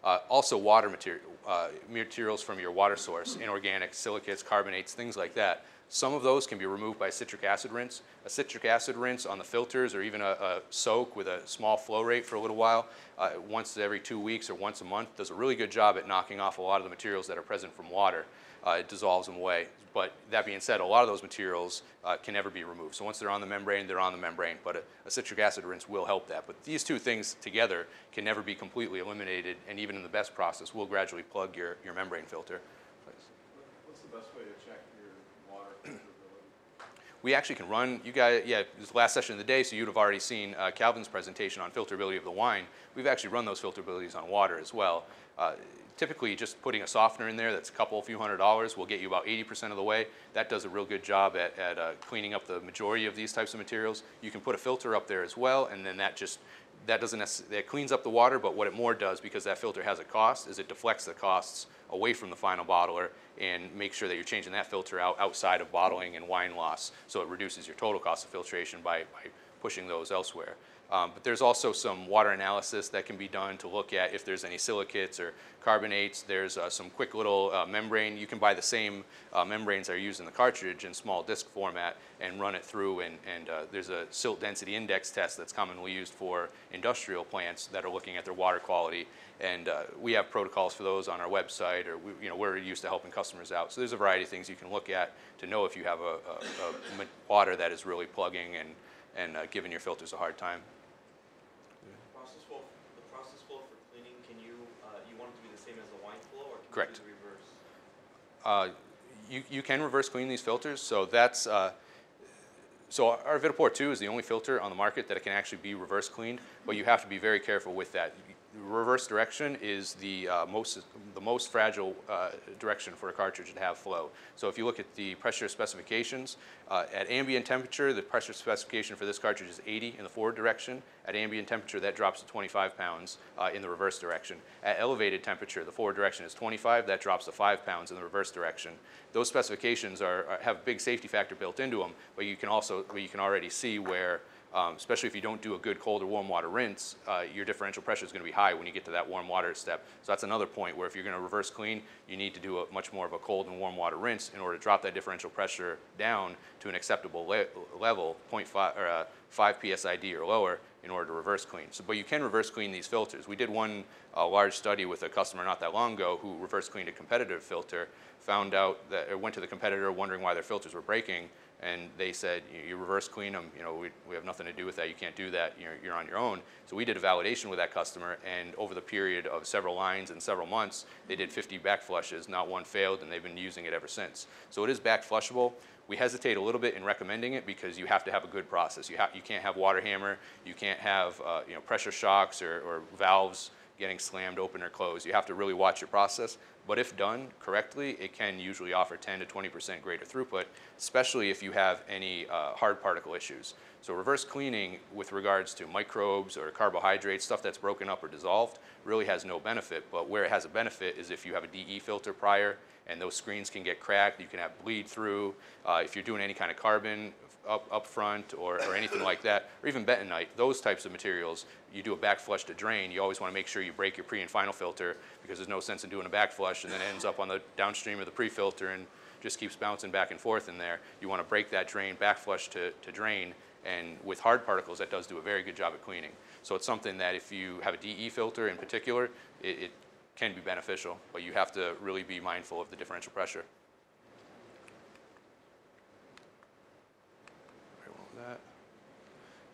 Uh, also, water material, uh, materials from your water source, inorganic silicates, carbonates, things like that. Some of those can be removed by citric acid rinse. A citric acid rinse on the filters, or even a, a soak with a small flow rate for a little while, uh, once every two weeks or once a month, does a really good job at knocking off a lot of the materials that are present from water. Uh, it dissolves them away. But that being said, a lot of those materials uh, can never be removed. So once they're on the membrane, they're on the membrane. But a, a citric acid rinse will help that. But these two things together can never be completely eliminated. And even in the best process, will gradually plug your, your membrane filter. What's the best way to check your water filterability? We actually can run, you guys, yeah, this last session of the day, so you'd have already seen uh, Calvin's presentation on filterability of the wine. We've actually run those filterabilities on water as well. Uh, typically, just putting a softener in there that's a couple, a few hundred dollars will get you about 80% of the way. That does a real good job at, at uh, cleaning up the majority of these types of materials. You can put a filter up there as well, and then that just, that doesn't that cleans up the water, but what it more does, because that filter has a cost, is it deflects the costs away from the final bottler and make sure that you're changing that filter out outside of bottling and wine loss. So it reduces your total cost of filtration by, by pushing those elsewhere. Um, but there's also some water analysis that can be done to look at if there's any silicates or carbonates. There's uh, some quick little uh, membrane. You can buy the same uh, membranes that are used in the cartridge in small disc format and run it through. And, and uh, there's a silt density index test that's commonly used for industrial plants that are looking at their water quality. And uh, we have protocols for those on our website, or we, you know, we're used to helping customers out. So there's a variety of things you can look at to know if you have a, a, a water that is really plugging and, and uh, giving your filters a hard time. Process flow, the process flow for cleaning, can you, uh, you want it to be the same as the wine flow, or can you Correct. Uh, you, you can reverse clean these filters, so that's, uh, so our Vitaport 2 is the only filter on the market that it can actually be reverse cleaned, but you have to be very careful with that. Reverse direction is the uh, most, the most fragile uh, direction for a cartridge to have flow. So if you look at the pressure specifications, uh, at ambient temperature, the pressure specification for this cartridge is 80 in the forward direction. At ambient temperature, that drops to 25 pounds uh, in the reverse direction. At elevated temperature, the forward direction is 25, that drops to 5 pounds in the reverse direction. Those specifications are, are- have a big safety factor built into them, but you can also, but you can already see where um, especially if you don't do a good cold or warm water rinse, uh, your differential pressure is going to be high when you get to that warm water step. So that's another point where if you're going to reverse clean, you need to do a much more of a cold and warm water rinse in order to drop that differential pressure down to an acceptable le- level, 0.5 or uh, 5 psid or lower, in order to reverse clean. So, but you can reverse clean these filters. We did one uh, large study with a customer not that long ago who reverse cleaned a competitive filter, found out that, went to the competitor wondering why their filters were breaking, and they said, you, reverse clean them, you know, we, we have nothing to do with that, you can't do that, you're, you're on your own. So we did a validation with that customer, and over the period of several lines and several months, they did 50 back flushes, not one failed, and they've been using it ever since. So it is back flushable. We hesitate a little bit in recommending it because you have to have a good process. You, ha- you can't have water hammer, you can't have uh, you know, pressure shocks or, or valves getting slammed open or closed. You have to really watch your process. But if done correctly, it can usually offer 10 to 20% greater throughput, especially if you have any uh, hard particle issues. So reverse cleaning with regards to microbes or carbohydrates, stuff that's broken up or dissolved, really has no benefit. But where it has a benefit is if you have a DE filter prior and those screens can get cracked, you can have bleed through. Uh, if you're doing any kind of carbon up, up front or, or anything like that, or even bentonite, those types of materials, you do a back flush to drain, you always want to make sure you break your pre and final filter because there's no sense in doing a back flush and then it ends up on the downstream of the pre-filter and just keeps bouncing back and forth in there. You want to break that drain, back flush to, to drain, and with hard particles, that does do a very good job at cleaning. So it's something that if you have a DE filter in particular, it, it can be beneficial, but you have to really be mindful of the differential pressure. Very well with that.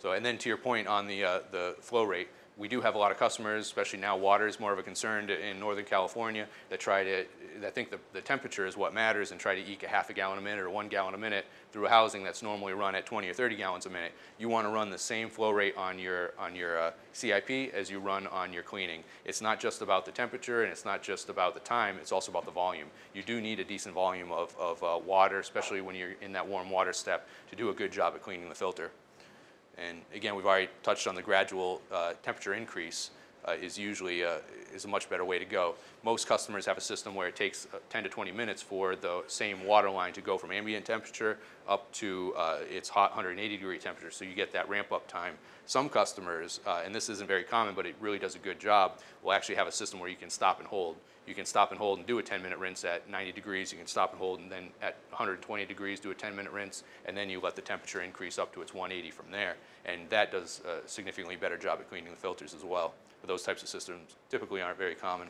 So, and then to your point on the, uh, the flow rate, we do have a lot of customers, especially now water is more of a concern in Northern California, that try to, that think the, the temperature is what matters and try to eke a half a gallon a minute or one gallon a minute through a housing that's normally run at 20 or 30 gallons a minute. You want to run the same flow rate on your, on your uh, CIP as you run on your cleaning. It's not just about the temperature and it's not just about the time, it's also about the volume. You do need a decent volume of, of uh, water, especially when you're in that warm water step, to do a good job at cleaning the filter. And again, we've already touched on the gradual uh, temperature increase. Uh, is usually uh, is a much better way to go. Most customers have a system where it takes uh, 10 to 20 minutes for the same water line to go from ambient temperature up to uh, its hot 180 degree temperature, so you get that ramp up time. Some customers, uh, and this isn't very common, but it really does a good job, will actually have a system where you can stop and hold. You can stop and hold and do a 10 minute rinse at 90 degrees. You can stop and hold and then at 120 degrees do a 10 minute rinse, and then you let the temperature increase up to its 180 from there. And that does a significantly better job at cleaning the filters as well. But those types of systems typically aren't very common.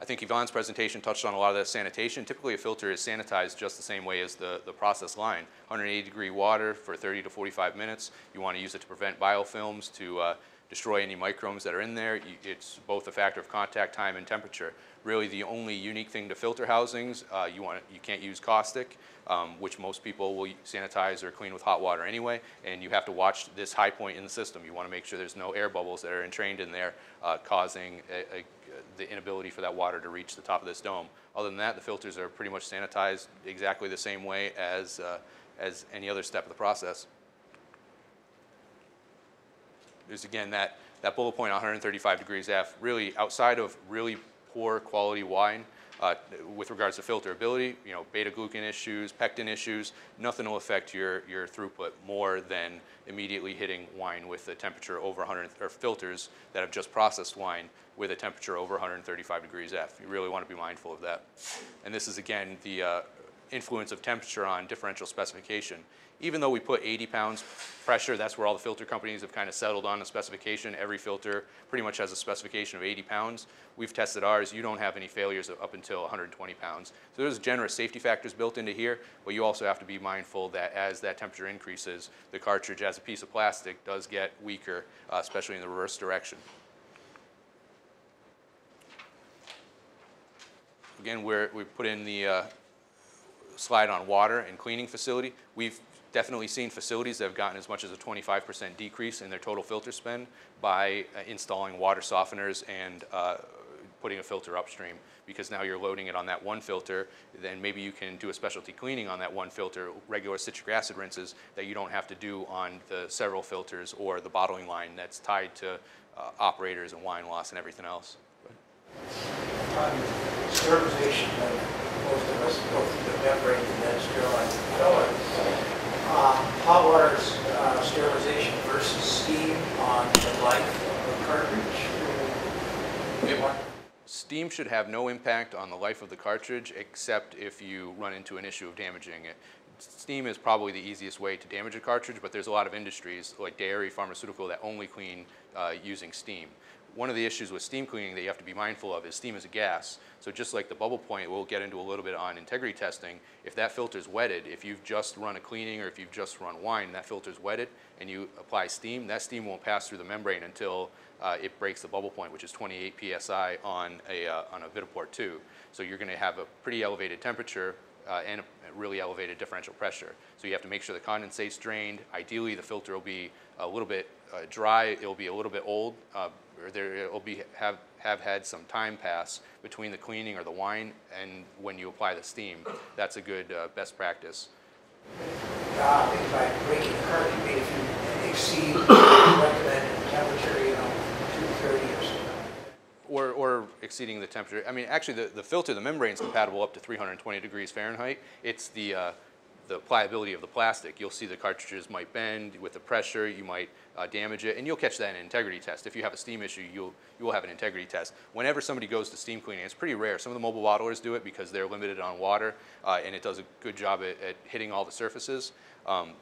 I think Yvonne's presentation touched on a lot of the sanitation. Typically, a filter is sanitized just the same way as the, the process line. 180 degree water for 30 to 45 minutes. You want to use it to prevent biofilms, to uh, destroy any microbes that are in there. It's both a factor of contact time and temperature. Really, the only unique thing to filter housings, uh, you want, you can't use caustic, um, which most people will sanitize or clean with hot water anyway, and you have to watch this high point in the system. You want to make sure there's no air bubbles that are entrained in there, uh, causing a, a, the inability for that water to reach the top of this dome. Other than that, the filters are pretty much sanitized exactly the same way as, uh, as any other step of the process. There's again that, that bullet point 135 degrees F, really outside of really poor quality wine, uh, with regards to filterability, you know, beta glucan issues, pectin issues, nothing will affect your, your throughput more than immediately hitting wine with a temperature over 100, or filters that have just processed wine with a temperature over 135 degrees F. You really want to be mindful of that. And this is again the uh, influence of temperature on differential specification. Even though we put 80 pounds pressure, that's where all the filter companies have kind of settled on a specification. Every filter pretty much has a specification of 80 pounds. We've tested ours. You don't have any failures up until 120 pounds. So there's generous safety factors built into here, but you also have to be mindful that as that temperature increases, the cartridge as a piece of plastic does get weaker, uh, especially in the reverse direction. Again, we're, we put in the uh, slide on water and cleaning facility. We've definitely seen facilities that have gotten as much as a 25% decrease in their total filter spend by uh, installing water softeners and uh, putting a filter upstream because now you're loading it on that one filter. Then maybe you can do a specialty cleaning on that one filter, regular citric acid rinses that you don't have to do on the several filters or the bottling line that's tied to uh, operators and wine loss and everything else. on sterilization, most of us go through the membrane and then sterilize the. Uh, Hot water uh, sterilization versus steam on the life of a cartridge. Steam should have no impact on the life of the cartridge except if you run into an issue of damaging it. Steam is probably the easiest way to damage a cartridge, but there's a lot of industries like dairy, pharmaceutical that only clean uh, using steam. One of the issues with steam cleaning that you have to be mindful of is steam is a gas. So just like the bubble point, we'll get into a little bit on integrity testing. If that filter's wetted, if you've just run a cleaning or if you've just run wine, that filter's wetted, and you apply steam, that steam won't pass through the membrane until uh, it breaks the bubble point, which is 28 psi on a uh, on a Vitaport 2. So you're going to have a pretty elevated temperature uh, and a really elevated differential pressure. So you have to make sure the condensate's drained. Ideally, the filter will be a little bit uh, dry. It'll be a little bit old, uh, or there it'll be have have had some time pass between the cleaning or the wine and when you apply the steam. That's a good uh, best practice. Uh, if by breaking I mean, if you exceed the recommended temperature, you know, 230 or something. Or, or exceeding the temperature. I mean, actually, the, the filter, the membrane is compatible up to 320 degrees Fahrenheit. It's the, uh, the pliability of the plastic. You'll see the cartridges might bend with the pressure. You might uh, damage it, and you'll catch that in an integrity test. If you have a steam issue, you'll, you will have an integrity test. Whenever somebody goes to steam cleaning, it's pretty rare. Some of the mobile bottlers do it because they're limited on water, uh, and it does a good job at, at hitting all the surfaces. Um,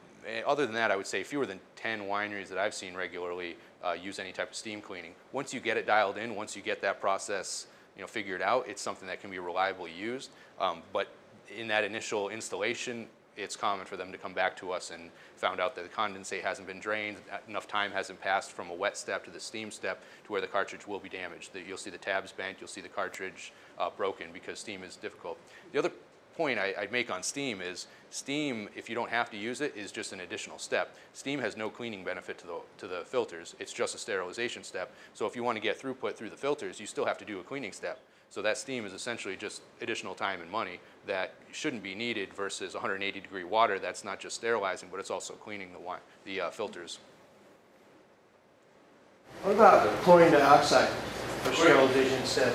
other than that, I would say fewer than 10 wineries that I've seen regularly uh, use any type of steam cleaning. Once you get it dialed in, once you get that process you know, figured out, it's something that can be reliably used. Um, but in that initial installation, it's common for them to come back to us and found out that the condensate hasn't been drained, enough time hasn't passed from a wet step to the steam step to where the cartridge will be damaged. That You'll see the tabs bent, you'll see the cartridge uh, broken because steam is difficult. The other point I, I'd make on steam is steam, if you don't have to use it, is just an additional step. Steam has no cleaning benefit to the, to the filters. It's just a sterilization step. So if you want to get throughput through the filters, you still have to do a cleaning step. So that steam is essentially just additional time and money that shouldn't be needed versus 180 degree water that's not just sterilizing, but it's also cleaning the, wine, the uh, filters. What about chlorine dioxide for sterilization instead?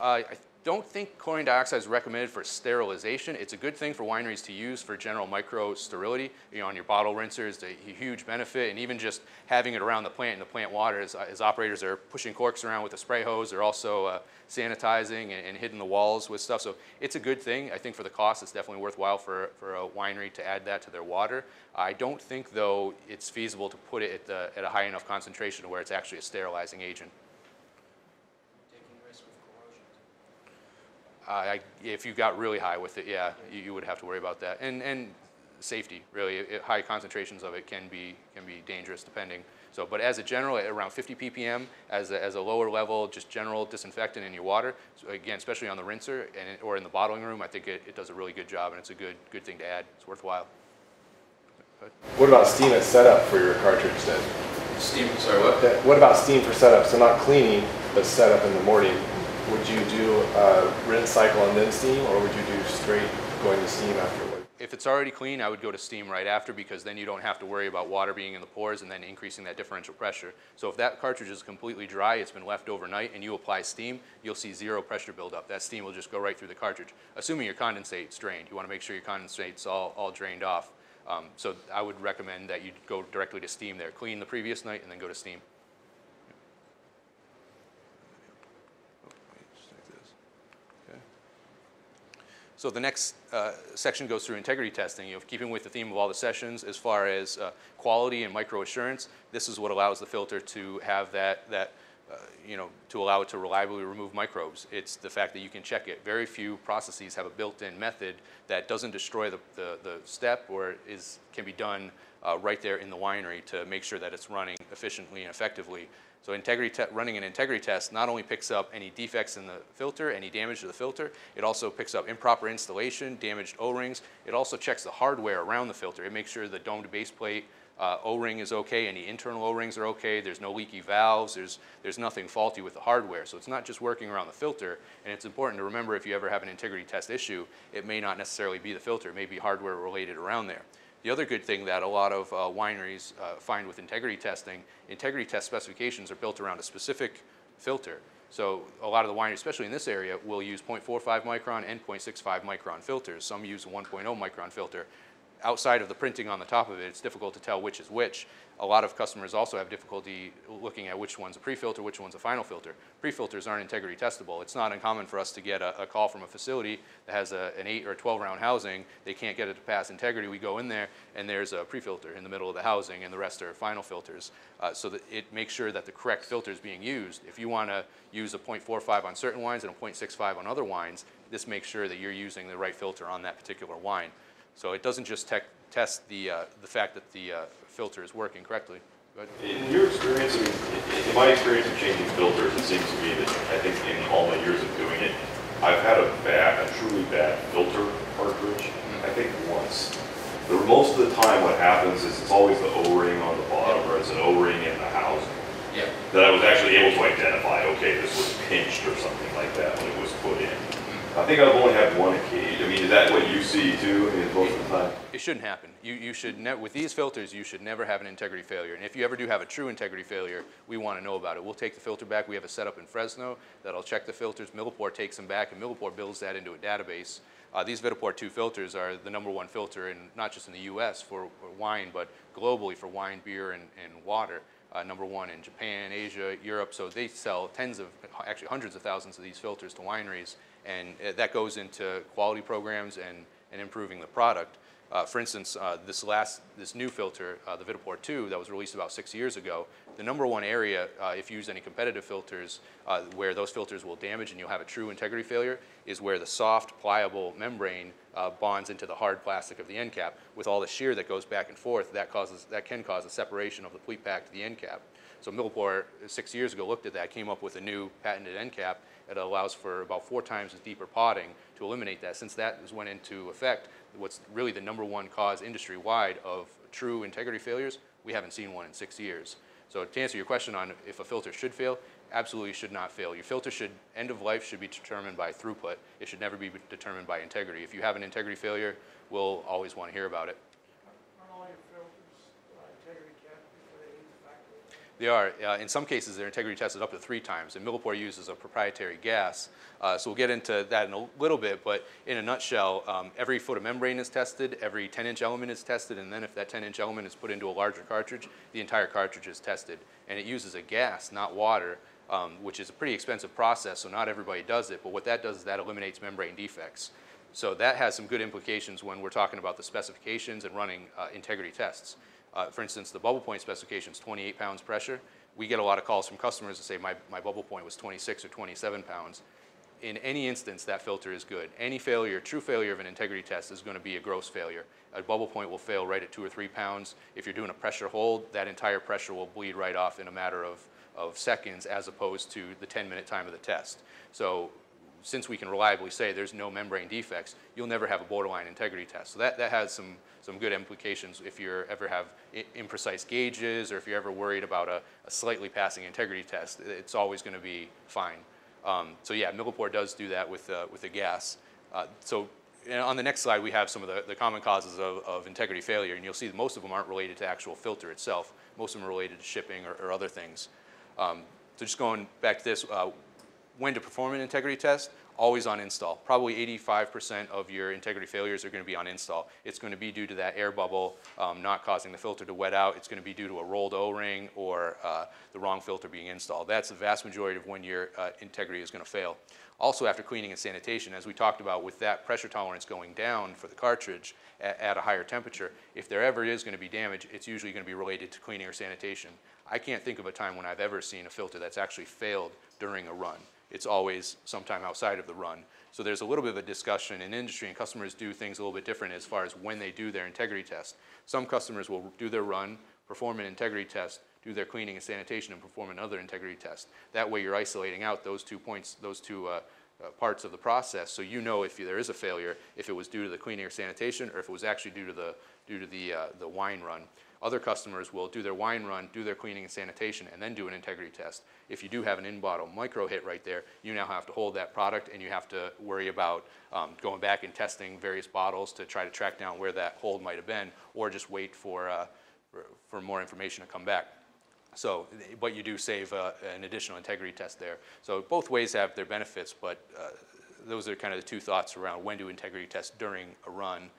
Uh, I don't think chlorine dioxide is recommended for sterilization. It's a good thing for wineries to use for general micro sterility. You know, on your bottle rinsers, it's a huge benefit, and even just having it around the plant and the plant water, as, as operators are pushing corks around with a spray hose, they're also uh, sanitizing and, and hitting the walls with stuff. So it's a good thing. I think for the cost, it's definitely worthwhile for, for a winery to add that to their water. I don't think, though, it's feasible to put it at, the, at a high enough concentration to where it's actually a sterilizing agent. Taking risk with corrosion. Uh, I, if you got really high with it, yeah, you, you would have to worry about that. And, and safety, really, It- high concentrations of it can be, can be dangerous depending. So, but as a general, at around 50 ppm, as a, as a lower level, just general disinfectant in your water, so again, especially on the rinser and, or in the bottling room, I think it, it does a really good job and it's a good, good thing to add. It's worthwhile. What about steam as setup for your cartridge then? Steam, sorry, what? That- What about steam for setup? So not cleaning, but setup in the morning. Would you do a rinse cycle and then steam, or would you do straight going to steam afterward? If it's already clean, I would go to steam right after because then you don't have to worry about water being in the pores and then increasing that differential pressure. So if that cartridge is completely dry, it's been left overnight, and you apply steam, you'll see zero pressure buildup. That steam will just go right through the cartridge, assuming your condensate's drained. You want to make sure your condensate's all, all drained off. Um, so I would recommend that you go directly to steam there. Clean the previous night and then go to steam. Oh, wait, just like this. Okay. So the next uh, section goes through integrity testing, you know, keeping with the theme of all the sessions as far as uh, quality and micro assurance. This is what allows the filter to have that, that uh, you know, to allow it to reliably remove microbes. It's the fact that you can check it. Very few processes have a built-in method that doesn't destroy the, the, the step or is, can be done uh, right there in the winery to make sure that it's running efficiently and effectively. So integrity running an integrity test not only picks up any defects in the filter, any damage to the filter, it also picks up improper installation, damaged O-rings. It also checks the hardware around the filter. It makes sure the domed base plate uh, O-ring is okay, any internal O-rings are okay, there's no leaky valves, there's, there's nothing faulty with the hardware. So it's not just working around the filter, and it's important to remember if you ever have an integrity test issue, it may not necessarily be the filter, it may be hardware related around there. The other good thing that a lot of uh, wineries uh, find with integrity testing, integrity test specifications are built around a specific filter. So a lot of the wineries, especially in this area, will use 0.45 micron and 0.65 micron filters. Some use a 1.0 micron filter. Outside of the printing on the top of it, it's difficult to tell which is which. A lot of customers also have difficulty looking at which one's a pre-filter, which one's a final filter. Pre-filters aren't integrity testable. It's not uncommon for us to get a, a call from a facility that has a, an 8 or 12 round housing. They can't get it to pass integrity. We go in there and there's a pre-filter in the middle of the housing and the rest are final filters. Uh, so that it makes sure that the correct filter is being used. If you want to use a 0.45 on certain wines and a 0.65 on other wines, this makes sure that you're using the right filter on that particular wine. So it doesn't just tech, test the, uh, the fact that the uh, filter is working correctly. But In your experience, in- my experience of changing filters, it seems to me that, I think in all my years of doing it, I've had a bad, a truly bad filter cartridge, mm-hmm. I think once. But most of the time, what happens is it's always the O-ring on the bottom, or it's an O-ring in the housing. yeah. That I was actually able to identify, okay, this was pinched or something like that when it was put in. I think I've only had one occasion, I mean, is that what you see too, I mean, most of the time? It shouldn't happen. You, you should ne- with these filters, you should never have an integrity failure. And if you ever do have a true integrity failure, we want to know about it. We'll take the filter back. We have a setup in Fresno that'll check the filters. Millipore takes them back, and Millipore builds that into a database. Uh, these Vitaport 2 filters are the number one filter in not just in the U.S. for, for wine, but globally for wine, beer, and, and water. Uh, number one in Japan, Asia, Europe. So they sell tens of, actually hundreds of thousands of these filters to wineries, and uh, that goes into quality programs and, and improving the product. Uh, for instance, uh, this last, this new filter, uh, the Vitaport 2, that was released about six years ago, the number one area, uh, if you use any competitive filters, uh, where those filters will damage and you'll have a true integrity failure, is where the soft, pliable membrane bonds into the hard plastic of the end cap. With all the shear that goes back and forth, that causes, that can cause a separation of the pleat pack to the end cap. So Millipore, six years ago, looked at that, came up with a new patented end cap that allows for about four times as deeper potting to eliminate that. Since that went into effect, what's really the number one cause industry-wide of true integrity failures, we haven't seen one in six years. So to answer your question on if a filter should fail, absolutely should not fail. Your filter should, end of life should be determined by throughput. It should never be determined by integrity. If you have an integrity failure, we'll always want to hear about it. Run all your filters, uh, integrity check before they are. Uh, in some cases, they're integrity tested up to three times, and Millipore uses a proprietary gas. Uh, so we'll get into that in a little bit, but in a nutshell, um, every foot of membrane is tested, every 10-inch element is tested, and then if that 10-inch element is put into a larger cartridge, the entire cartridge is tested. And it uses a gas, not water, um, which is a pretty expensive process, so not everybody does it, but what that does is that eliminates membrane defects. So that has some good implications when we're talking about the specifications and running uh, integrity tests. Uh, for instance, the bubble point specification is 28 pounds pressure. We get a lot of calls from customers that say my, my bubble point was 26 or 27 pounds. In any instance, that filter is good. Any failure, true failure of an integrity test is going to be a gross failure. A bubble point will fail right at two or three pounds. If you're doing a pressure hold, that entire pressure will bleed right off in a matter of, of seconds as opposed to the 10 minute time of the test. So since we can reliably say there's no membrane defects, you'll never have a borderline integrity test. So that, that has some, some good implications if you ever have imprecise gauges or if you're ever worried about a, a slightly passing integrity test, it's always going to be fine. Um, so yeah, Millipore does do that with, uh, with the gas. Uh, so on the next slide, we have some of the, the common causes of, of integrity failure, and you'll see that most of them aren't related to actual filter itself. Most of them are related to shipping or, or other things. Um, so just going back to this, uh, when to perform an integrity test, always on install. Probably 85% of your integrity failures are going to be on install. It's going to be due to that air bubble um, not causing the filter to wet out. It's going to be due to a rolled O-ring or uh, the wrong filter being installed. That's the vast majority of when your uh, integrity is going to fail. Also after cleaning and sanitation, as we talked about with that pressure tolerance going down for the cartridge at, at a higher temperature, if there ever is going to be damage, it's usually going to be related to cleaning or sanitation. I can't think of a time when I've ever seen a filter that's actually failed during a run it's always sometime outside of the run. So there's a little bit of a discussion in industry, and customers do things a little bit different as far as when they do their integrity test. Some customers will do their run, perform an integrity test, do their cleaning and sanitation, and perform another integrity test. That way, you're isolating out those two points, those two uh, uh, parts of the process, so you know if there is a failure, if it was due to the cleaning or sanitation, or if it was actually due to the due to the uh, the wine run. Other customers will do their wine run, do their cleaning and sanitation, and then do an integrity test. If you do have an in-bottle micro hit right there, you now have to hold that product and you have to worry about um, going back and testing various bottles to try to track down where that hold might have been, or just wait for, uh, for- more information to come back. So, but you do save uh, an additional integrity test there. So both ways have their benefits, but uh, those are kind of the two thoughts around when to integrity test during a run.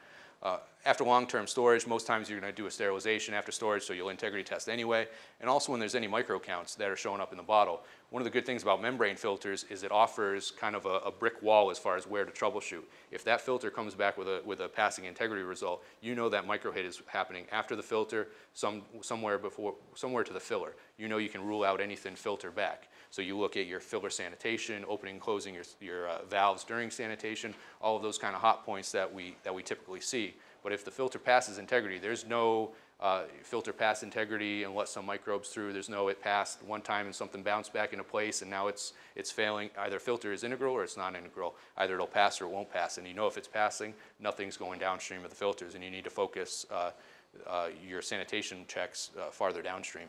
Uh, After long-term storage, most times you're going to do a sterilization after storage, so you'll integrity test anyway. And also when there's any micro counts that are showing up in the bottle. One of the good things about membrane filters is it offers kind of a, a brick wall as far as where to troubleshoot. If that filter comes back with a, with a passing integrity result, you know that micro hit is happening after the filter, some, somewhere before, somewhere to the filler. You know you can rule out anything filter back. So you look at your filler sanitation, opening and closing your, your uh, valves during sanitation, all of those kind of hot points that we, that we typically see. But if the filter passes integrity, there's no uh, filter pass integrity and let some microbes through. There's no it passed one time and something bounced back into place and now it's, it's failing. Either filter is integral or it's not integral. Either it'll pass or it won't pass. And you know if it's passing, nothing's going downstream of the filters and you need to focus uh, uh, your sanitation checks uh, farther downstream.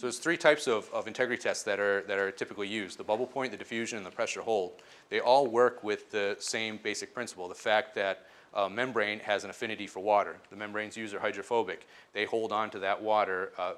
So there's three types of, of integrity tests that are, that are typically used, the bubble point, the diffusion, and the pressure hold. They all work with the same basic principle, the fact that membrane has an affinity for water. The membranes used are hydrophobic. They hold on to that water uh,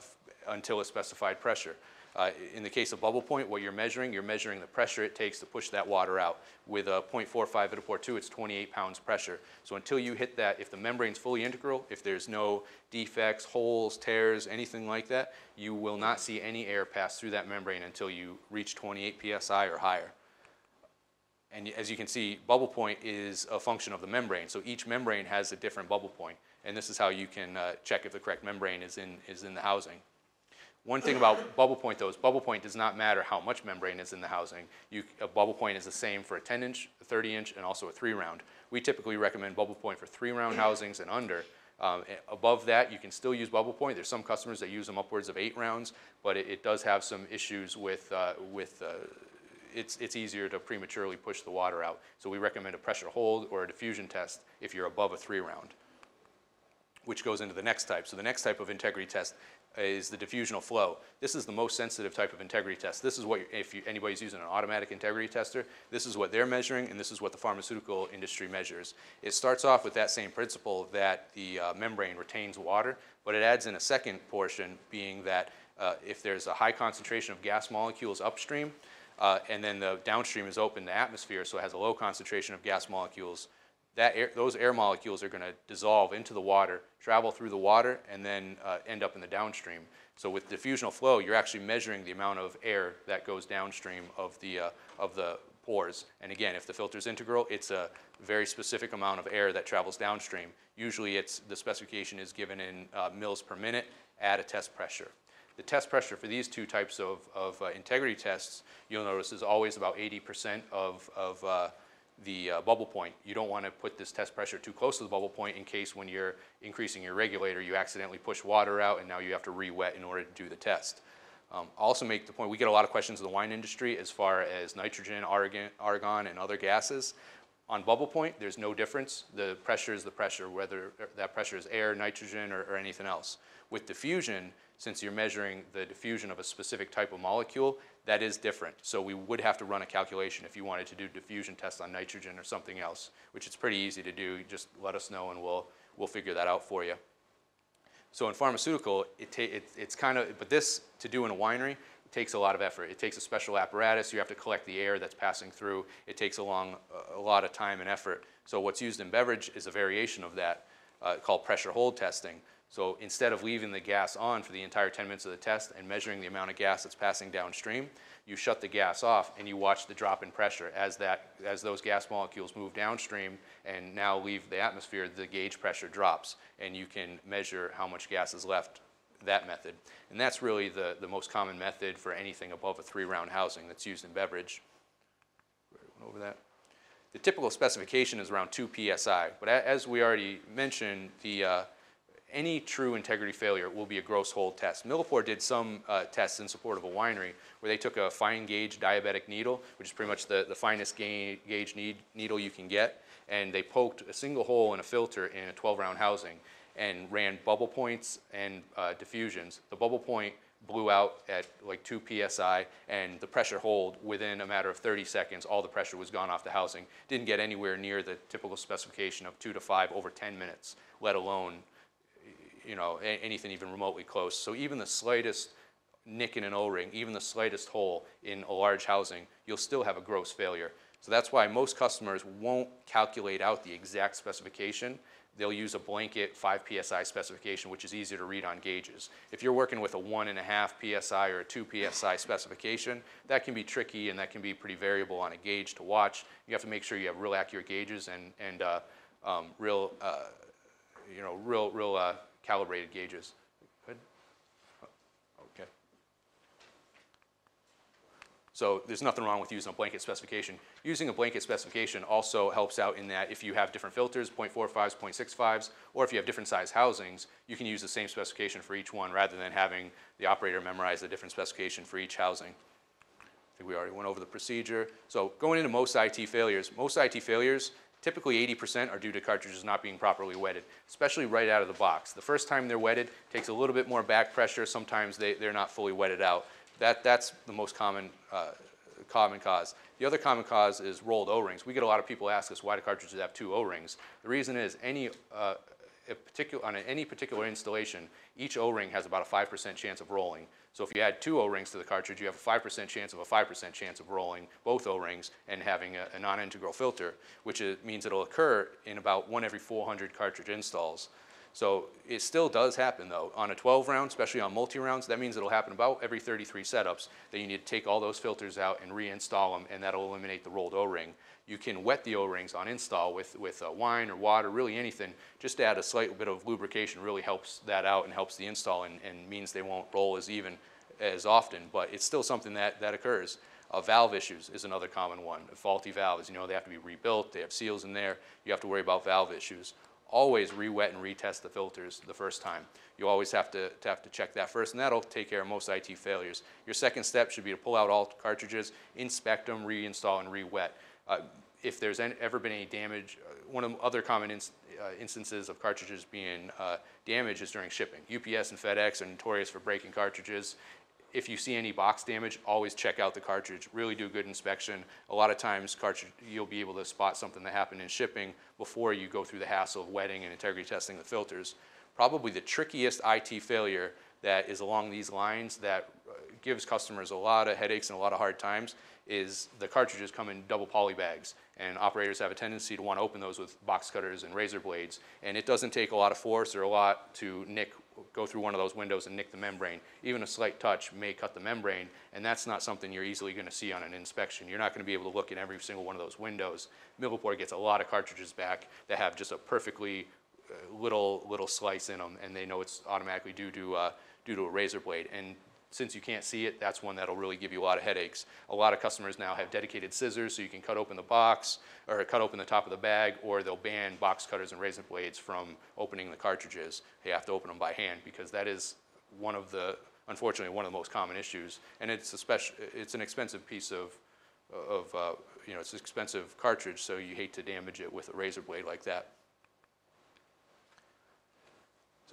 until a specified pressure. Uh, in the case of bubble point, what you're measuring, you're measuring the pressure it takes to push that water out. With a 0.45 Vitapore 2, it's 28 pounds pressure. So until you hit that, if the membrane's fully integral, if there's no defects, holes, tears, anything like that, you will not see any air pass through that membrane until you reach 28 psi or higher. And as you can see, bubble point is a function of the membrane. So each membrane has a different bubble point. And this is how you can uh, check if the correct membrane is in, is in the housing. One thing about bubble point though is bubble point does not matter how much membrane is in the housing. You, a bubble point is the same for a 10 inch, a 30 inch, and also a three round. We typically recommend bubble point for three round housings and under. Um, above that, you can still use bubble point. There's some customers that use them upwards of eight rounds, but it, it does have some issues with, uh, with uh, it's, it's easier to prematurely push the water out. So we recommend a pressure hold or a diffusion test if you're above a three round which goes into the next type. So the next type of integrity test is the diffusional flow. This is the most sensitive type of integrity test. This is what, if you, anybody's using an automatic integrity tester, this is what they're measuring, and this is what the pharmaceutical industry measures. It starts off with that same principle that the uh, membrane retains water, but it adds in a second portion, being that uh, if there's a high concentration of gas molecules upstream, uh, and then the downstream is open to atmosphere, so it has a low concentration of gas molecules, that air, those air molecules are going to dissolve into the water, travel through the water, and then uh, end up in the downstream. So with diffusional flow, you're actually measuring the amount of air that goes downstream of the, uh, of the pores. And again, if the filter is integral, it's a very specific amount of air that travels downstream. Usually it's, the specification is given in uh, mils per minute at a test pressure. The test pressure for these two types of, of uh, integrity tests, you'll notice is always about 80% of, of uh, the uh, bubble point. You don't want to put this test pressure too close to the bubble point in case when you're increasing your regulator, you accidentally push water out and now you have to re-wet in order to do the test. Um, I'll also make the point, we get a lot of questions in the wine industry as far as nitrogen, argon, argon and other gases. On bubble point, there's no difference. The pressure is the pressure, whether that pressure is air, nitrogen, or, or anything else. With diffusion, since you're measuring the diffusion of a specific type of molecule, that is different. So we would have to run a calculation if you wanted to do diffusion tests on nitrogen or something else, which it's pretty easy to do. Just let us know and we'll, we'll figure that out for you. So in pharmaceutical, it, it it's kind of, but this to do in a winery takes a lot of effort. It takes a special apparatus. You have to collect the air that's passing through. It takes a long, a lot of time and effort. So what's used in beverage is a variation of that uh, called pressure hold testing. So instead of leaving the gas on for the entire 10 minutes of the test and measuring the amount of gas that's passing downstream, you shut the gas off and you watch the drop in pressure as that as those gas molecules move downstream and now leave the atmosphere, the gauge pressure drops and you can measure how much gas is left that method. And that's really the, the most common method for anything above a three round housing that's used in beverage. Over that. The typical specification is around 2 psi, but as we already mentioned, the, uh, any true integrity failure will be a gross hold test. Millipore did some uh, tests in support of a winery where they took a fine gauge diabetic needle, which is pretty much the, the finest ga- gauge need, needle you can get, and they poked a single hole in a filter in a 12 round housing and ran bubble points and uh, diffusions. The bubble point blew out at like 2 psi, and the pressure hold within a matter of 30 seconds, all the pressure was gone off the housing. Didn't get anywhere near the typical specification of 2 to 5 over 10 minutes, let alone you know, anything even remotely close. So even the slightest nick in an O-ring, even the slightest hole in a large housing, you'll still have a gross failure. So that's why most customers won't calculate out the exact specification. They'll use a blanket 5 psi specification, which is easier to read on gauges. If you're working with a 1.5 psi or a 2 psi specification, that can be tricky and that can be pretty variable on a gauge to watch. You have to make sure you have real accurate gauges and, and uh, um, real, uh, you know, real, real uh, calibrated gauges. Good? Okay. So there's nothing wrong with using a blanket specification. Using a blanket specification also helps out in that if you have different filters, 0.45s, 0.65s, or if you have different size housings, you can use the same specification for each one rather than having the operator memorize a different specification for each housing. I think we already went over the procedure. So going into most IT failures, most IT failures, typically 80% are due to cartridges not being properly wetted, especially right out of the box. The first time they're wetted takes a little bit more back pressure. Sometimes they, they're not fully wetted out. That, that's the most common, uh, common cause. The other common cause is rolled O-rings. We get a lot of people ask us why do cartridges have two O-rings. The reason is any, uh, particular, on any particular installation, each O-ring has about a 5% chance of rolling. So if you add two O-rings to the cartridge, you have a 5% chance of a 5% chance of rolling both O-rings and having a, a non-integral filter, which is, means it'll occur in about one every 400 cartridge installs. So it still does happen though. On a 12 round, especially on multi-rounds, that means it'll happen about every 33 setups that you need to take all those filters out and reinstall them and that'll eliminate the rolled O-ring. You can wet the O-rings on install with, with uh, wine or water, really anything. Just add a slight bit of lubrication really helps that out and helps the install and, and means they won't roll as even as often, but it's still something that, that occurs. Uh, valve issues is another common one. Faulty valves, you know, they have to be rebuilt, they have seals in there, you have to worry about valve issues. Always re-wet and retest the filters the first time. You always have to, to have to check that first, and that'll take care of most IT failures. Your second step should be to pull out all cartridges, inspect them, reinstall, and re-wet. Uh, if there's any, ever been any damage, uh, one of the other common ins- uh, instances of cartridges being uh, damaged is during shipping. UPS and FedEx are notorious for breaking cartridges. If you see any box damage, always check out the cartridge. Really do a good inspection. A lot of times, cartridge you'll be able to spot something that happened in shipping before you go through the hassle of wetting and integrity testing the filters. Probably the trickiest IT failure that is along these lines that gives customers a lot of headaches and a lot of hard times is the cartridges come in double poly bags and operators have a tendency to want to open those with box cutters and razor blades and it doesn't take a lot of force or a lot to nick go through one of those windows and nick the membrane. Even a slight touch may cut the membrane and that's not something you're easily going to see on an inspection. You're not going to be able to look in every single one of those windows. Millipore gets a lot of cartridges back that have just a perfectly uh, little little slice in them and they know it's automatically due to uh, due to a razor blade. And since you can't see it, that's one that'll really give you a lot of headaches. A lot of customers now have dedicated scissors so you can cut open the box or cut open the top of the bag, or they'll ban box cutters and razor blades from opening the cartridges. They have to open them by hand because that is one of the, unfortunately, one of the most common issues. And it's a special, it's an expensive piece of, of uh, you know, it's an expensive cartridge, so you hate to damage it with a razor blade like that.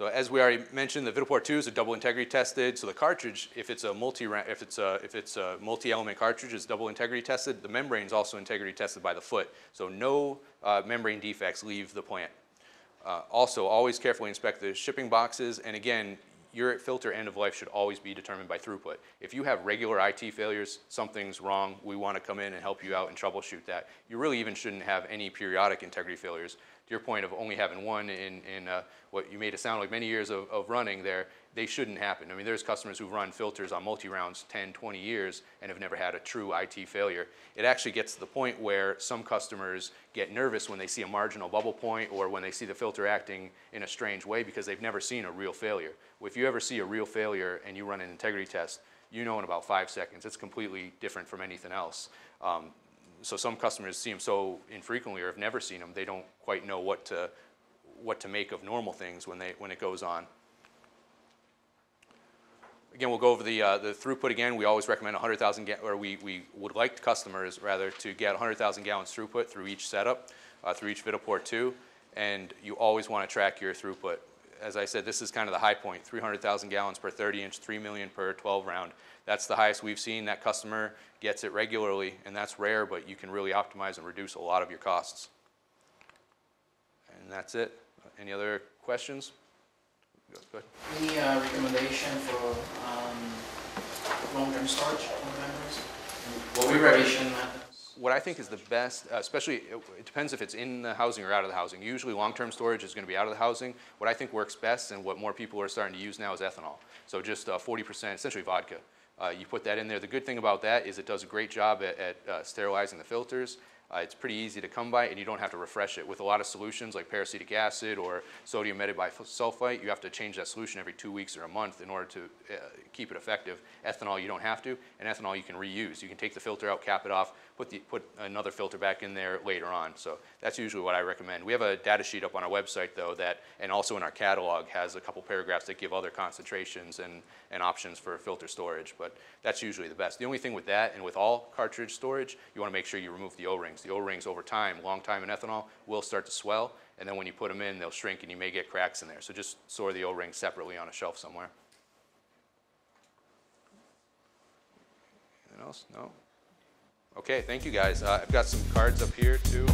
So as we already mentioned, the Vitaport 2 is a double integrity tested. So the cartridge, if it's a multi if it's a if it's a multi-element cartridge, is double integrity tested. The membrane is also integrity tested by the foot. So no uh, membrane defects leave the plant. Uh, also, always carefully inspect the shipping boxes. And again, your filter end of life should always be determined by throughput. If you have regular IT failures, something's wrong, we want to come in and help you out and troubleshoot that. You really even shouldn't have any periodic integrity failures your point of only having one in, in uh, what you made it sound like many years of, of running there, they shouldn't happen. I mean, there's customers who've run filters on multi-rounds 10, 20 years and have never had a true IT failure. It actually gets to the point where some customers get nervous when they see a marginal bubble point or when they see the filter acting in a strange way because they've never seen a real failure. If you ever see a real failure and you run an integrity test, you know in about five seconds. It's completely different from anything else. Um, so some customers see them so infrequently or have never seen them, they don't quite know what to, what to make of normal things when, they, when it goes on. Again, we'll go over the, uh, the throughput again. We always recommend 100,000, or we, we would like customers rather to get 100,000 gallons throughput through each setup, uh, through each Vitaport 2, and you always want to track your throughput. As I said, this is kind of the high point, 300,000 gallons per 30 inch, 3 million per 12 round. That's the highest we've seen. That customer gets it regularly, and that's rare, but you can really optimize and reduce a lot of your costs. And that's it. Any other questions? Go ahead. Any uh, recommendation for um, long-term storage of memories? What we Preparation methods? What I think is the best, uh, especially, it, it depends if it's in the housing or out of the housing. Usually, long-term storage is going to be out of the housing. What I think works best and what more people are starting to use now is ethanol. So just uh, 40%, essentially vodka. Uh, you put that in there. The good thing about that is it does a great job at, at uh, sterilizing the filters. Uh, it's pretty easy to come by and you don't have to refresh it. With a lot of solutions like peracetic acid or sodium metabisulfite, you have to change that solution every two weeks or a month in order to uh, keep it effective. Ethanol, you don't have to, and ethanol you can reuse. You can take the filter out, cap it off, put, the, put another filter back in there later on. So that's usually what I recommend. We have a data sheet up on our website though that, and also in our catalog, has a couple paragraphs that give other concentrations and, and options for filter storage, but that's usually the best. The only thing with that and with all cartridge storage, you wanna make sure you remove the O-rings. The O-rings over time, long time in ethanol, will start to swell, and then when you put them in, they'll shrink and you may get cracks in there. So just store the O-rings separately on a shelf somewhere. Anything else? No? Okay, thank you guys. Uh, I've got some cards up here too.